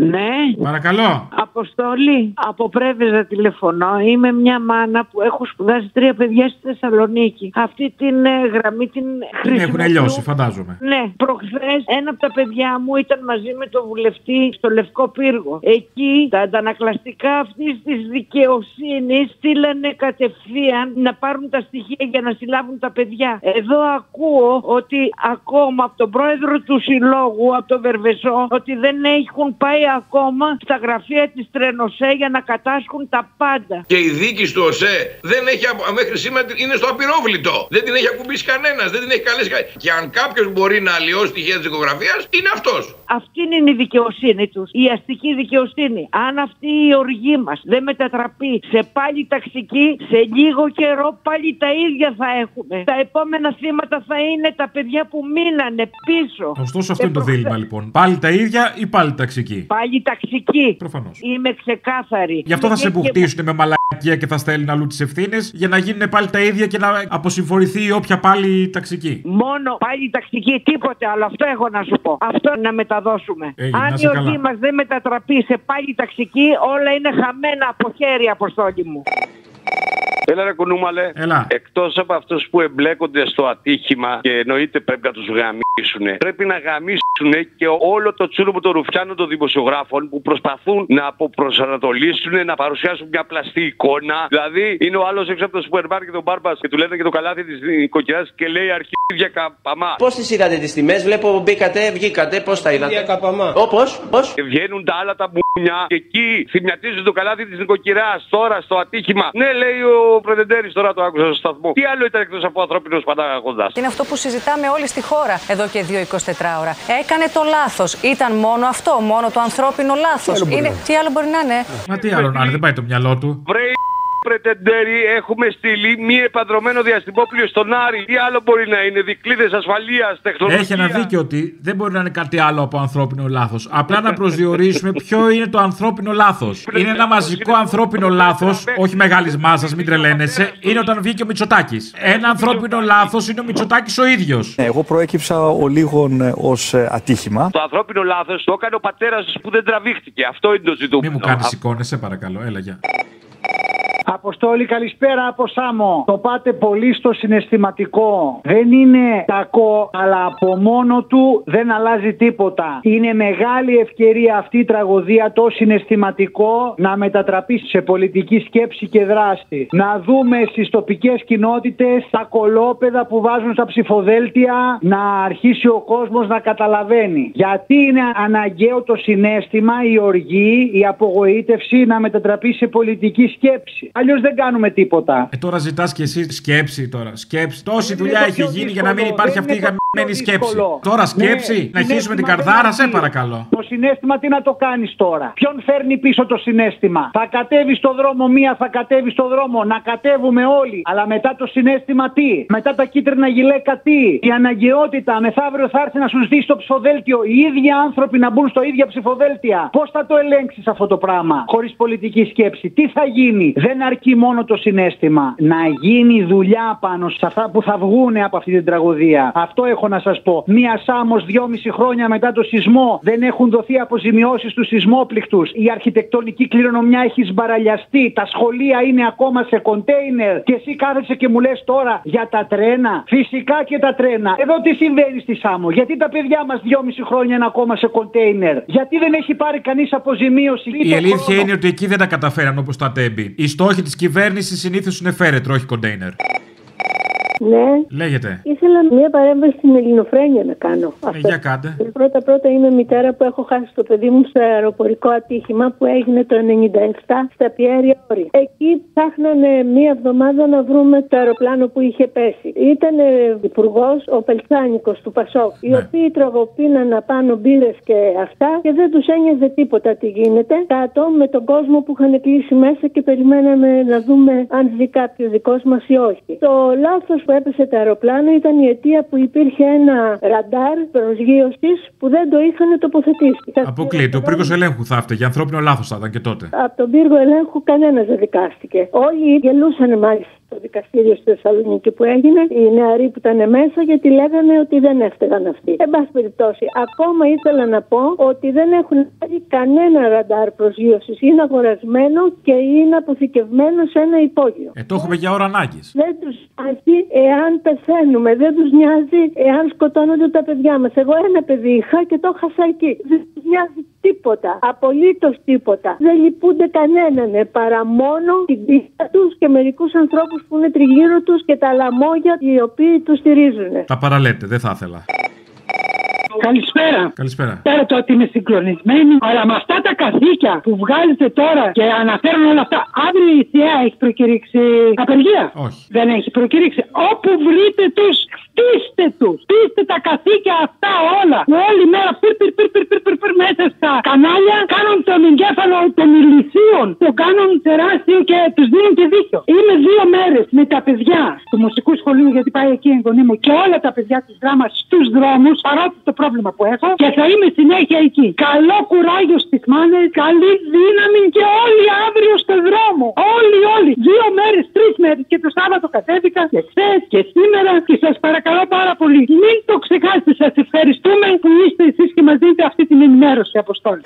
S24: Ναι.
S3: Παρακαλώ.
S24: Αποστόλη, από Πρέβεζα τηλεφωνώ. Είμαι μια μάνα που έχω σπουδάσει τρία παιδιά στη Θεσσαλονίκη. Αυτή την ε, γραμμή την
S3: Την έχουν
S24: χρησιμοποιώ.
S3: λιώσει, φαντάζομαι.
S24: Ναι, προχθές ένα από τα παιδιά μου ήταν μαζί με το βουλευτή στο Λευκό Πύργο. Εκεί τα αντανακλαστικά αυτής της δικαιοσύνης στείλανε κατευθείαν να πάρουν τα στοιχεία για να συλλάβουν τα παιδιά. Εδώ ακούω ότι ακόμα από τον πρόεδρο του συλλόγου, από τον Βερβεσό, ότι δεν έχουν πάει ακόμα στα γραφεία της Τρενοσέ για να κατάσχουν τα πάντα.
S25: Και η δίκη του ΟΣΕ δεν έχει, απ- μέχρι σήμερα είναι στο απειρόβλητο. Δεν την έχει ακουμπήσει κανένας, δεν την έχει καλέσει κανένας. Και αν κάποιος μπορεί να αλλοιώσει στοιχεία της δικογραφία, είναι αυτός.
S24: Αυτή είναι η δικαιοσύνη τους. Η αστική δικαιοσύνη. Αν αυτή η οργή μας δεν μετατραπεί σε πάλι ταξική, σε λίγο καιρό πάλι τα ίδια θα έχουμε. Τα επόμενα θύματα θα είναι τα παιδιά που μείνανε πίσω.
S3: Ωστόσο, αυτό
S24: Ε,
S3: είναι το
S24: προχθέ-
S3: δίλημα λοιπόν. Πάλι τα ίδια ή πάλι ταξική;
S24: Πάλι ταξική.
S3: Προφανώς.
S24: Είμαι ξεκάθαρη.
S3: Γι' αυτό θα σε
S24: Και-
S3: μπουχτίσουν με μαλακία και θα στέλνουν αλλού τι ευθύνε για να γίνουν πάλι τα ίδια και να αποσυμφορηθεί η όποια πάλι ταξική.
S24: Μόνο πάλι ταξική, τίποτε άλλο. Αυτό έχω να σου πω. Αυτό να μεταδώσουμε.
S3: Έγινε, να
S24: Αν
S3: είσαι
S24: η οργή
S3: καλά.
S24: μας δεν μετατραπεί σε πάλι ταξική, όλα είναι χαμένα από χέρι, Αποστόλη μου.
S16: Έλα ρε κουνούμαλε.
S3: Έλα.
S16: Εκτός από αυτούς που εμπλέκονται στο ατύχημα και εννοείται πρέπει να τους γαμίσουν, πρέπει να γαμίσουν και όλο το τσούρουμο των ρουφιάνων των δημοσιογράφων που προσπαθούν να αποπροσανατολίσουν, να παρουσιάσουν μια πλαστή εικόνα. Δηλαδή είναι ο άλλος έξω από το σούπερ μάρκετ τον Μπάρμπας και του λένε και το καλάθι της νοικοκυράς και λέει αρχίδια καπαμά.
S26: Πώς τις είδατε τις τιμές, βλέπω μπήκατε, βγήκατε, πώς τα είδατε; καπαμά. Όπω, πώς.
S16: Και βγαίνουν τα άλλα τα μπουνιά και εκεί θυμιατίζουν το καλάθι της νοικοκυράς τώρα στο ατύχημα. Ναι, λέει ο Πρεδεντέρη τώρα το άκουσα στο σταθμό. Τι άλλο ήταν εκτός από ανθρώπινος πατάγοντα.
S27: Είναι αυτό που συζητάμε όλη στη χώρα εδώ και δύο 24 ώρα. Έκανε το λάθος. Ήταν μόνο αυτό, μόνο το ανθρώπινο λάθος.
S3: άλλο μπορεί να
S27: Τι άλλο μπορεί να είναι;
S3: Μα τι άλλο να είναι, δεν πάει το μυαλό του.
S16: Βρε Πρετεντέρη, έχουμε στείλει μη επανδρομένο διαστημόπλιο στον Άρη. Τι άλλο μπορεί να είναι, δικλείδες ασφαλείας, τεχνολογίας.
S3: Έχει ένα δίκιο ότι δεν μπορεί να είναι κάτι άλλο από ανθρώπινο λάθος. Απλά να προσδιορίσουμε ποιο είναι το ανθρώπινο λάθος. Είναι ένα μαζικό ανθρώπινο λάθος, όχι μεγάλη μάζα, μην τρελαίνεσαι. Είναι όταν βγήκε ο Μητσοτάκης. Ένα ανθρώπινο λάθος είναι ο Μητσοτάκης ο ίδιος.
S28: Εγώ προέκυψα ο λίγον ως ατύχημα.
S16: Το ανθρώπινο λάθος το έκανε ο πατέρας που δεν τραβήχτηκε. Αυτό είναι το ζητούμενο.
S3: Μην μου κάνεις εικόνες, σε παρακαλώ, έλα γεια.
S29: Αποστόλη, καλησπέρα από Σάμο. Το πάτε πολύ στο συναισθηματικό. Δεν είναι κακό, αλλά από μόνο του δεν αλλάζει τίποτα. Είναι μεγάλη ευκαιρία αυτή η τραγωδία, το συναισθηματικό, να μετατραπεί σε πολιτική σκέψη και δράση. Να δούμε στις τοπικές κοινότητες τα κολόπεδα που βάζουν στα ψηφοδέλτια να αρχίσει ο κόσμος να καταλαβαίνει. Γιατί είναι αναγκαίο το συνέστημα, η οργή, η απογοήτευση να μετατραπεί σε πολιτική σκέψη. Αλλιώς δεν κάνουμε τίποτα.
S3: Ε, τώρα ζητάς κι εσύ σκέψη τώρα. Σκέψη. Τόση
S29: είναι
S3: δουλειά
S29: το
S3: έχει
S29: πιο
S3: γίνει
S29: δύσκολο,
S3: για να μην
S29: δεν
S3: υπάρχει
S29: είναι
S3: αυτή η
S29: το πιο
S3: γαμμένη σκέψη.
S29: δύσκολο.
S3: Τώρα
S29: Ναι,
S3: σκέψη, να αρχίσουμε την
S29: συνέστημα
S3: καρδάρα,
S29: δεν
S3: σε
S29: αρκεί.
S3: παρακαλώ.
S29: Το συνέστημα τι να το κάνεις τώρα; Ποιον φέρνει πίσω το συνέστημα; Θα κατέβει στο δρόμο μία, θα κατέβει στο δρόμο. Να κατέβουμε όλοι. Αλλά μετά το συνέστημα τι; Μετά τα κίτρινα γυλαίκα τι; Η αναγκαιότητα μεθαύριο θα έρθει να σου δει στο ψηφοδέλτιο οι ίδιοι άνθρωποι να μπουν στο ίδια ψηφοδέλτια. Πώς θα το ελέγξεις αυτό το πράγμα; Χωρίς πολιτική σκέψη. Τι θα γίνει; Δεν αρκεί μόνο το συνέστημα. Να γίνει δουλειά πάνω σε αυτά που θα βγουν από αυτή την τραγωδία. Αυτό έχω να σας πω. Μία Σάμος δυόμιση χρόνια μετά το σεισμό δεν έχουν δοθεί αποζημιώσεις στους σεισμόπληκτους. Η αρχιτεκτονική κληρονομιά έχει σμπαραλιαστεί. Τα σχολεία είναι ακόμα σε κοντέινερ. Και εσύ κάθεσαι και μου λες τώρα για τα τρένα. Φυσικά και τα τρένα. Εδώ τι συμβαίνει στη Σάμο; Γιατί τα παιδιά μας δυόμιση χρόνια είναι ακόμα σε κοντέινερ; Γιατί δεν έχει πάρει κανείς αποζημίωση.
S3: Η αλήθεια είναι ότι εκεί δεν τα καταφέραν όπως τα τέμπη. Οι στόχοι της κυβέρνησης συνήθως είναι φέρετρο, όχι κοντέινερ.
S30: Ναι.
S3: Λέγεται.
S30: Ήθελα μια παρέμβαση στην ελληνοφρένεια να κάνω.
S3: Ε, για κάντε.
S30: Πρώτα πρώτα είμαι μητέρα που έχω χάσει το παιδί μου στο αεροπορικό ατύχημα που έγινε το 97 στα Πιέρια Όρη. Εκεί ψάχνανε μία εβδομάδα να βρούμε το αεροπλάνο που είχε πέσει. Ήταν υπουργός ο Πελτσάνικο του Πασόκ, οι οποίοι τρογοπίναν απάνω μπύρες και αυτά και δεν τους ένοιαζε τίποτα τι γίνεται. Κάτω με τον κόσμο που είχαν κλείσει μέσα και περιμέναμε να δούμε αν ζει κάποιος δικός μας ή όχι. Το λάθος που έπεσε το αεροπλάνο ήταν η αιτία που υπήρχε ένα ραντάρ προσγείωσης που δεν το είχαν τοποθετήσει.
S3: Αποκλείεται. Ο πύργος ελέγχου θα έφταιγε. Ανθρώπινο λάθος θα ήταν και τότε.
S30: Από τον πύργο ελέγχου κανένας δεν δικάστηκε. Όλοι γελούσαν μάλιστα στο δικαστήριο στη Θεσσαλονίκη που έγινε, οι νεαροί που ήταν μέσα, γιατί λέγανε ότι δεν έφταιγαν αυτοί. Εν πάση περιπτώσει, ακόμα ήθελα να πω ότι δεν έχουν πάρει κανένα ραντάρ προσγείωσης. Είναι αγορασμένο και είναι αποθηκευμένο σε ένα υπόγειο.
S3: Ε, το έχουμε για ώρα ανάγκης.
S30: Δεν τους νοιάζει εάν πεθαίνουμε, δεν τους νοιάζει εάν σκοτώνονται τα παιδιά μας. Εγώ ένα παιδί είχα και το χάσα εκεί. Δεν του νοιάζει τίποτα. Απολύτως τίποτα. Δεν λυπούνται κανέναν ε, παρά μόνο την πίστα τους και μερικούς ανθρώπους που είναι τριγύρω τους και τα λαμόγια οι οποίοι τους στηρίζουν.
S3: Τα παραλέτε, δεν θα ήθελα.
S31: Καλησπέρα.
S3: Καλησπέρα.
S31: Πέρα το ότι είμαι συγκλονισμένη, αλλά με αυτά τα καθήκια που βγάζετε τώρα και αναφέρουν όλα αυτά, αύριο η ΘΙΑ έχει προκηρύξει απεργία;
S3: Όχι.
S31: Δεν έχει προκηρύξει. Όπου βρείτε τους, χτίστε τους. Χτίστε τα καθήκια αυτά όλα. Όλη μέρα πυρ, πυρ, πυρ, πυρ, πυρ, πυρ, πυρ, μέσα στα κανάλια κάνουν τον εγκέφαλο των ηλικίων. Το κάνουν τεράστιο και τους δίνουν και δίκιο. Είμαι δύο μέρες με τα παιδιά του μουσικού σχολείου, γιατί πάει εκεί η εγγονή μου και όλα τα παιδιά της δράμα στους δρόμους, παρότι το πρόβλημα που έχω, και θα είμαι συνέχεια εκεί. Καλό κουράγιο στι μάνε, καλή δύναμη και όλοι αύριο στο δρόμο. Όλοι, όλοι. Δύο μέρες, τρεις μέρες και το Σάββατο κατέβηκα και χθες και σήμερα και σας παρακαλώ πάρα πολύ. Μην το ξεχάσετε. Σας ευχαριστούμε που είστε εσείς και μας δίνετε αυτή την ενημέρωση, Αποστόλη.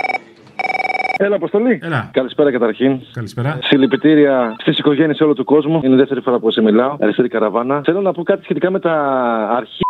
S32: Έλα, Αποστολή.
S3: Έλα.
S32: Καλησπέρα καταρχήν.
S3: Καλησπέρα.
S32: Συλληπιτήρια στις οικογένειες όλου του κόσμου. Είναι η δεύτερη φορά που σε μιλάω. Αριστερή καραβάνα. Θέλω να πω κάτι σχετικά με τα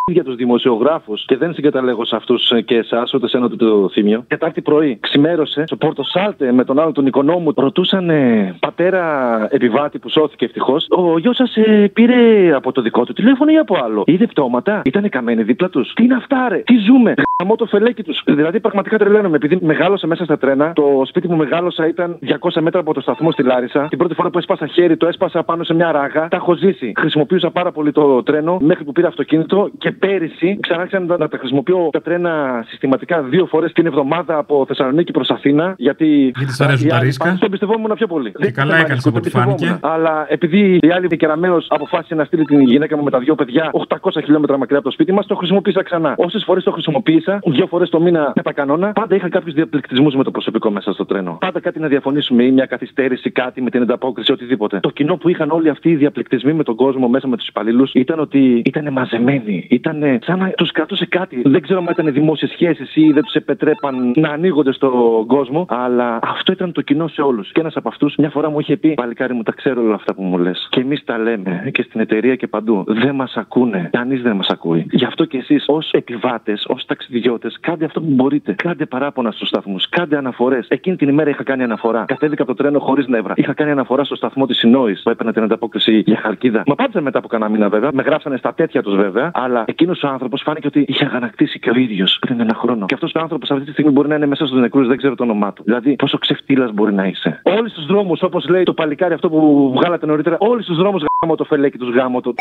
S32: αρχίδια τους δημοσιογράφους και δεν συγκαταλέγω σε αυτούς και εσάς, ούτε σε ένα του το θύμιο. Τετάρτη πρωί ξημέρωσε στο Πόρτο Σάλτε με τον άλλο τον οικονόμου. Ρωτούσαν ε, πατέρα επιβάτη που σώθηκε ευτυχώς. Ο γιος σας ε, πήρε από το δικό του τηλέφωνο ή από άλλο; Είδε πτώματα. Ήταν καμένοι δίπλα τους. Τι είναι αυτά, ρε. Τι ζούμε. Γαμώ το φελέκι τους. Δηλαδή πραγματικά τρελαίνομαι. Επειδή μεγάλωσα μέσα στα τρένα, το σπίτι μου μεγάλωσα ήταν 200 μέτρα από το σταθμό στη Λάρισα. Την πρώτη φορά που έσπασα χέρι, το έσπασα πάνω σε μια ράγα. Τα έχω ζήσει. Χρησιμοποιούσα πάρα πολύ το τρένο μέχρι που πήρα αυτοκίνητο και πέρυσι ξανά άρχισα να τα χρησιμοποιώ τα τρένα συστηματικά δύο φορές την εβδομάδα από Θεσσαλονίκη προς Αθήνα. Γιατί.
S3: Γιατί σ' αρέσουν
S32: οι
S3: τα
S32: άλλοι
S3: ρίσκα;
S32: πάνε, Το εμπιστευόμουν πιο πολύ.
S3: Και καλά έκανες από ό,τι φάνηκε.
S32: Αλλά επειδή η άλλη κεραμαίο αποφάσισε να στείλει την γυναίκα μου με τα δύο παιδιά 800 χιλιόμετρα μακριά από το σπίτι μας, το χρησιμοποίησα ξανά. Όσες φορές το χρησιμοποίησα, δύο φορές το μήνα κατά κανόνα, πάντα είχα κάποιους διαπληκτισμούς με το προσωπικό μέσα στο τρένο. Πάντα κάτι να διαφωνήσουμε ή μια καθυστέρηση, κάτι με την ανταπόκριση, οτιδήποτε. Το κοινό που είχαν όλοι αυτοί οι διαπληκτισμοί με τον κόσμο μέσα με τους υπαλλήλους ήταν ότι ήταν μαζεμένοι. Ήταν σαν να τους κρατούσε κάτι. Δεν ξέρω αν ήταν δημόσιες σχέσεις ή δεν τους επετρέπαν να ανοίγονται στον κόσμο, αλλά αυτό ήταν το κοινό σε όλους. Και ένας από αυτούς μια φορά μου είχε πει: Παλικάρι μου, τα ξέρω όλα αυτά που μου λες. Και εμείς τα λέμε και στην εταιρεία και παντού. Δεν μας ακούνε. Κανείς δεν μας ακούει. Γι' αυτό και εσείς ως επιβάτες, ως ταξιδιώτες, κάντε αυτό που μπορείτε. Κάντε παράπονα στους σταθμούς. Κάντε αναφορές. Εκείνη την ημέρα είχα κάνει αναφορά. Κατέβηκα από το τρένο χωρίς νεύρα. Είχα κάνει αναφορά στο σταθμό της Συνόης που έπαιρνα την ανταπόκριση για χαρκίδα. Μα απάντησαν μετά από κανένα μήνα βέβαια. Με γράψανε στα τέτοια τους βέβαια. Αλλά εκείνος ο άνθρωπος φάνηκε ότι είχε αγανακτήσει και ο ίδιος πριν ένα χρόνο. Και αυτός ο άνθρωπος αυτή τη στιγμή μπορεί να είναι μέσα στους νεκρούς, δεν ξέρω το όνομά του. Δηλαδή πόσο ξεφτύλας μπορεί να είσαι. Όλοι στου δρόμους, όπως λέει το παλικάρι αυτό που βγάλατε νωρίτερα, όλοι στου δρόμους γάμο το φελέκι τους γάμο το.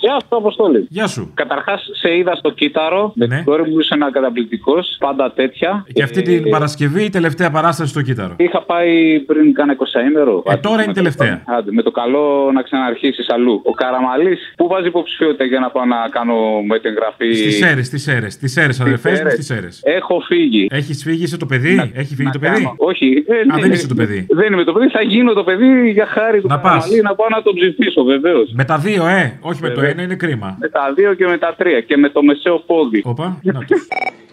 S27: Γεια σου, Αποστόλη.
S3: Γεια σου.
S27: Καταρχάς, σε είδα στο κύτταρο. Με
S3: Ναι.
S27: την κόρη μου ήσουν καταπληκτικός. Πάντα τέτοια.
S3: Και αυτή την Παρασκευή η τελευταία παράσταση στο κύτταρο.
S27: Είχα πάει πριν κάνα 20 ημέρο.
S3: Ε, τώρα είναι η τελευταία.
S27: Άντε, με το καλό να ξαναρχίσεις αλλού. Ο Καραμαλής, πού βάζει υποψηφιότητα για να πάω να κάνω μετεγγραφή.
S3: Στις αίρες, στις αίρες. Στις αίρες, αδερφές μου,
S27: αίρες.
S3: στις αίρες.
S27: Έχω φύγει.
S3: Έχεις φύγει είσαι το παιδί, έχει φύγει το παιδί;
S27: Κάνω- Όχι. ε,
S3: Α,
S27: ναι,
S3: δεν
S27: ναι,
S3: είσαι το παιδί.
S27: Δεν είμαι το παιδί. Θα γίνω το παιδί για χάρη του
S3: Να πας.
S27: Καραμαλή να πάω να τον ψηφίσω, βεβαίως.
S3: Με τα δύο, ε, όχι με το
S27: Βέβαια.
S3: Ένα, είναι κρίμα.
S27: Με τα δύο και με τα τρία. Και με το μεσαίο πόδι.
S3: Όπα,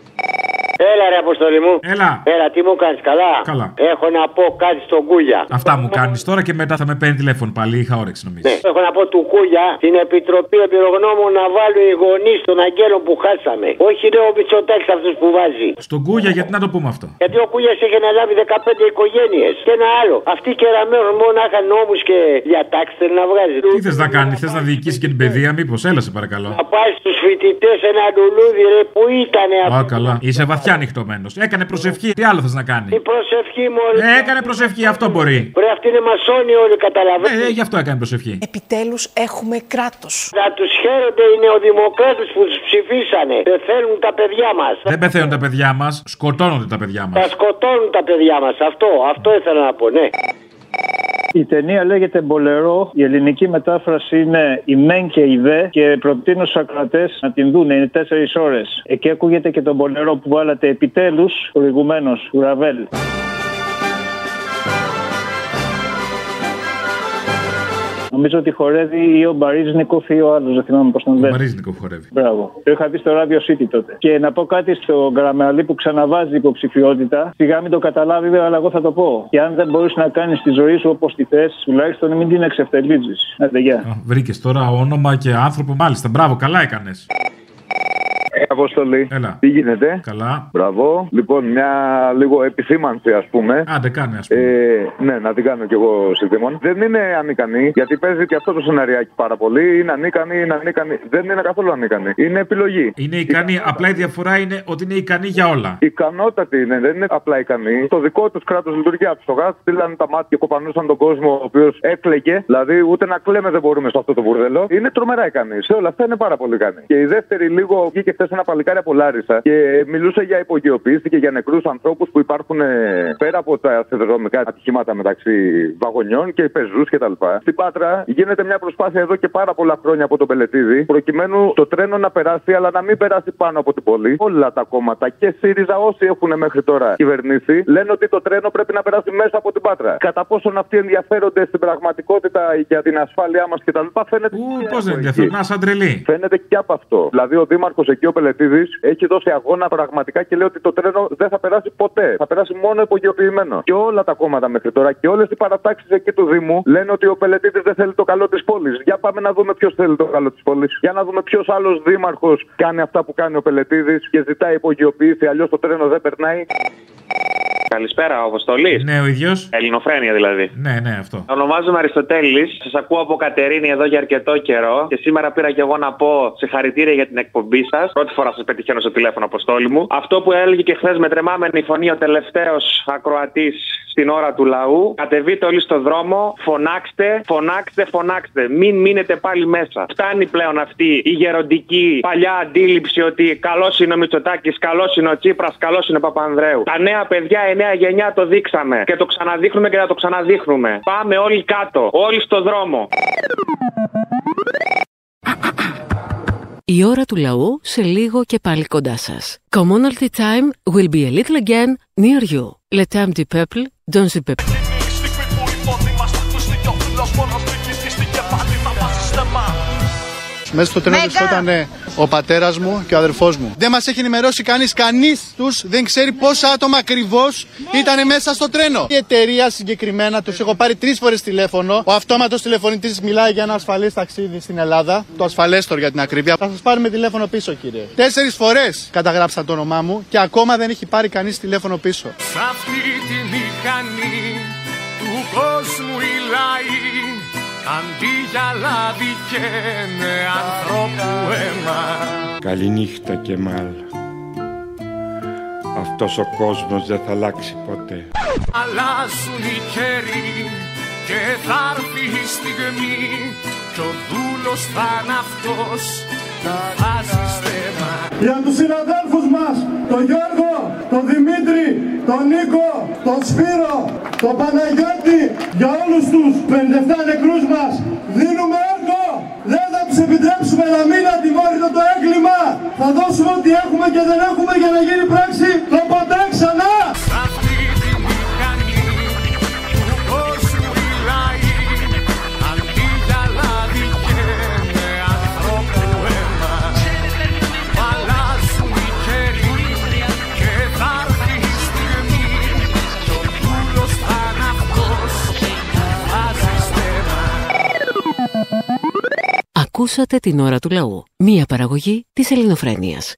S33: Έλα ρε Αποστολή μου.
S3: Έλα.
S33: Έλα, τι μου κάνεις, καλά;
S3: Καλά.
S33: Έχω να πω κάτι στον Κούγια.
S3: Αυτά μου κάνεις τώρα και μετά θα με παίρνει τηλέφωνο πάλι. Είχα όρεξη νομίζω.
S33: Ναι. Έχω να πω του Κούγια την Επιτροπή Εμπειρογνώμων να βάλουν οι γονείς των αγγέλων που χάσαμε. Όχι λέει ο Μητσοτάκης αυτό που βάζει.
S3: Στον Κούγια, γιατί να το πούμε αυτό;
S33: Γιατί ο Κούγιας έχει αναλάβει 15 οικογένειες. Και ένα άλλο. Αυτοί οι κεραμένοι μόνο είχαν νόμους και διατάξεις θέλει να βγάζει.
S3: Τι θες να κάνεις, θες να διοικήσεις και την παιδεία, μήπως, έλα σε παρακαλώ.
S33: Να πάει στους φοιτητές ένα λουλούδι ρε που ήταν
S3: Α, καλά. Είσαι βαθιά ανοιχτωμένος. Έκανε προσευχή. Τι άλλο θες να κάνει;
S33: Η προσευχή μου όλη.
S3: Ε, έκανε προσευχή, αυτό μπορεί.
S33: Ρε αυτοί είναι μασόνοι όλοι καταλαβαίνετε.
S3: Ε, γι' αυτό έκανε προσευχή.
S33: Επιτέλους έχουμε κράτος. Να τους χαίρονται οι νεοδημοκράτες που τους ψηφίσανε. Πεθαίνουν τα παιδιά μας.
S3: Δεν πεθαίνουν τα παιδιά μας, σκοτώνονται τα παιδιά μας.
S33: Τα σκοτώνουν τα παιδιά μας. Αυτό, αυτό ήθελα να πω, ναι.
S7: Η ταινία λέγεται Μπολερό. Η ελληνική μετάφραση είναι η Μεν και η Δε. Και προτείνω στους ακροατές να την δουν. Είναι τέσσερις ώρες. Εκεί ακούγεται και το Μπολερό που βάλατε επιτέλους προηγουμένως του Νομίζω ότι χορεύει ή ο Μπαρίζνικοφ ή ο άλλος. Δεν θυμάμαι πώς τον
S3: Ο
S7: λένε.
S3: Μαρίζνικο χορεύει.
S7: Μπράβο. Το είχα δει στο Radio City τότε. Και να πω κάτι στον Καραμαλή που ξαναβάζει υποψηφιότητα. Σιγά μην το καταλάβει, βέβαια, αλλά εγώ θα το πω. Και αν δεν μπορείς να κάνεις τη ζωή σου όπως τη θες, τουλάχιστον μην την εξευτελίζεις. Άντε, γεια.
S3: Βρήκες τώρα όνομα και άνθρωπο, μάλιστα. Μπράβο, καλά έκανες.
S34: Αποστολή.
S3: Έλα.
S34: Τι γίνεται;
S3: Καλά.
S34: Μπράβο. Λοιπόν, μια λίγο επισήμανση, ας πούμε.
S3: Άντε, κάνε, ας πούμε.
S34: Ε, ναι, να την κάνω κι εγώ συντήμων. Δεν είναι ανίκανη, γιατί παίζει και αυτό το σεναριάκι πάρα πολύ. Είναι ανίκανη, είναι ανίκανη. Δεν είναι καθόλου ανίκανη. Είναι επιλογή.
S3: Είναι ικανή, απλά η διαφορά είναι ότι είναι ικανή για όλα.
S34: Ικανότατη είναι, δεν είναι απλά ικανή. Το δικό τους κράτος λειτουργεί από το γάζ. Στείλανε τα μάτια και κοπανούσαν τον κόσμο ο οποίος έκλαιγε. Δηλαδή, ούτε να κλαίμε δεν μπορούμε σε αυτό το μπουρδέλο. Είναι τρομερά ικανή. Σε όλα αυτά είναι πάρα πολύ ικανή. Και η δεύτερη, λίγο βγήκε χθες ένα παλικάρι από Λάρισα και μιλούσε για υπογειοποίηση και για νεκρούς ανθρώπους που υπάρχουν ε, πέρα από τα σιδηροδρομικά ατυχήματα μεταξύ βαγονιών και πεζούς κτλ. Στην Πάτρα γίνεται μια προσπάθεια εδώ και πάρα πολλά χρόνια από τον Πελετίδη προκειμένου το τρένο να περάσει, αλλά να μην περάσει πάνω από την πόλη. Όλα τα κόμματα και ΣΥΡΙΖΑ, όσοι έχουν μέχρι τώρα κυβερνήσει, λένε ότι το τρένο πρέπει να περάσει μέσα από την Πάτρα. Κατά πόσον αυτοί ενδιαφέρονται στην πραγματικότητα για την ασφάλειά μας κτλ. Φαίνεται.
S3: Πώς δεν ενδιαφέρον, να σαν τρελή.
S34: Φαίνεται και από αυτό. Δηλαδή, ο Δήμαρχος εκεί, ο Πελετίδη, έχει δώσει αγώνα πραγματικά και λέει ότι το τρένο δεν θα περάσει ποτέ. Θα περάσει μόνο υπογειοποιημένο. Και όλα τα κόμματα μέχρι τώρα και όλες οι παρατάξεις εκεί του Δήμου λένε ότι ο Πελετίδη δεν θέλει το καλό της πόλης. Για πάμε να δούμε ποιος θέλει το καλό της πόλης. Για να δούμε ποιος άλλος Δήμαρχος κάνει αυτά που κάνει ο Πελετίδη και ζητάει υπογειοποίηση. Αλλιώς το τρένο δεν περνάει.
S35: Καλησπέρα, ο Αποστολής.
S3: Ναι, ο ίδιος.
S35: Ελληνοφρένεια δηλαδή.
S3: Ναι, ναι, αυτό.
S35: Ονομάζομαι Αριστοτέλης. Σας ακούω από Κατερίνη εδώ για αρκετό καιρό. Και σήμερα πήρα και εγώ να πω συγχαρητήρια για την εκπομπή σας. Πρώτη φορά σας πετυχαίνω στο τηλέφωνο, Αποστόλη μου. Αυτό που έλεγε και χθες με τρεμάμενη φωνή ο τελευταίος ακροατής στην ώρα του λαού. Κατεβείτε όλοι στο δρόμο, φωνάξτε, φωνάξτε, φωνάξτε. Μην μείνετε πάλι μέσα. Φτάνει πλέον αυτή η γεροντική παλιά αντίληψη ότι καλός είναι ο Μητσοτάκης, καλός είναι ο Τσίπρας, καλός είναι ο Παπανδρέου. Τα νέα παιδιά, η νέα γενιά το δείξαμε. Και το ξαναδείχνουμε και θα το ξαναδείχνουμε. Πάμε όλοι κάτω, όλοι στο δρόμο.
S36: Η ώρα του λαού σε λίγο και πάλι κοντά σας. Commonalty time will be a little again near you. Le temps du peuple, dans le peuple.
S26: Μέσα στο τρένο
S37: Μέγα.
S26: βρισκόταν ο πατέρας μου και ο αδερφός μου. Δεν μας έχει ενημερώσει κανείς. Κανείς τους δεν ξέρει πόσα άτομα ακριβώς ήταν μέσα στο τρένο. Η εταιρεία συγκεκριμένα τους έχω πάρει τρεις φορές τηλέφωνο. Ο αυτόματος τηλεφωνητής μιλάει για ένα ασφαλές ταξίδι στην Ελλάδα. Το ασφαλέστορ για την ακρίβεια. Θα σας πάρουμε τηλέφωνο πίσω, κύριε. Τέσσερις φορές καταγράψαν το όνομά μου και ακόμα δεν έχει πάρει κανείς τηλέφωνο πίσω.
S32: Σ' αυτή τη μηχανή του κόσμου οι λαοί αντί για λάδι καίνε ανθρώπου αίμα
S38: Καληνύχτα και μάλ. Αυτός ο κόσμος δεν θα αλλάξει ποτέ.
S32: Αλλάζουν οι καιροί και θα έρθει η στιγμή κι ο δούλος θα είναι αυτός που βάζει στέμα
S26: Για τους συναδέλφους μας, τον Γιώργο, τον Δημήτρη, τον Νίκο, τον Σπύρο, τον Παναγιώτη, για όλους τους 57 νεκρούς μας, δίνουμε έργο. Δεν θα τους επιτρέψουμε να μην αντιμόρυτο το έγκλημα. Θα δώσουμε ό,τι έχουμε και δεν έχουμε για να γίνει πράξη το ποτέ ξανά.
S1: Ακούσατε την ώρα του λαού. Μία παραγωγή της ελληνοφρένειας.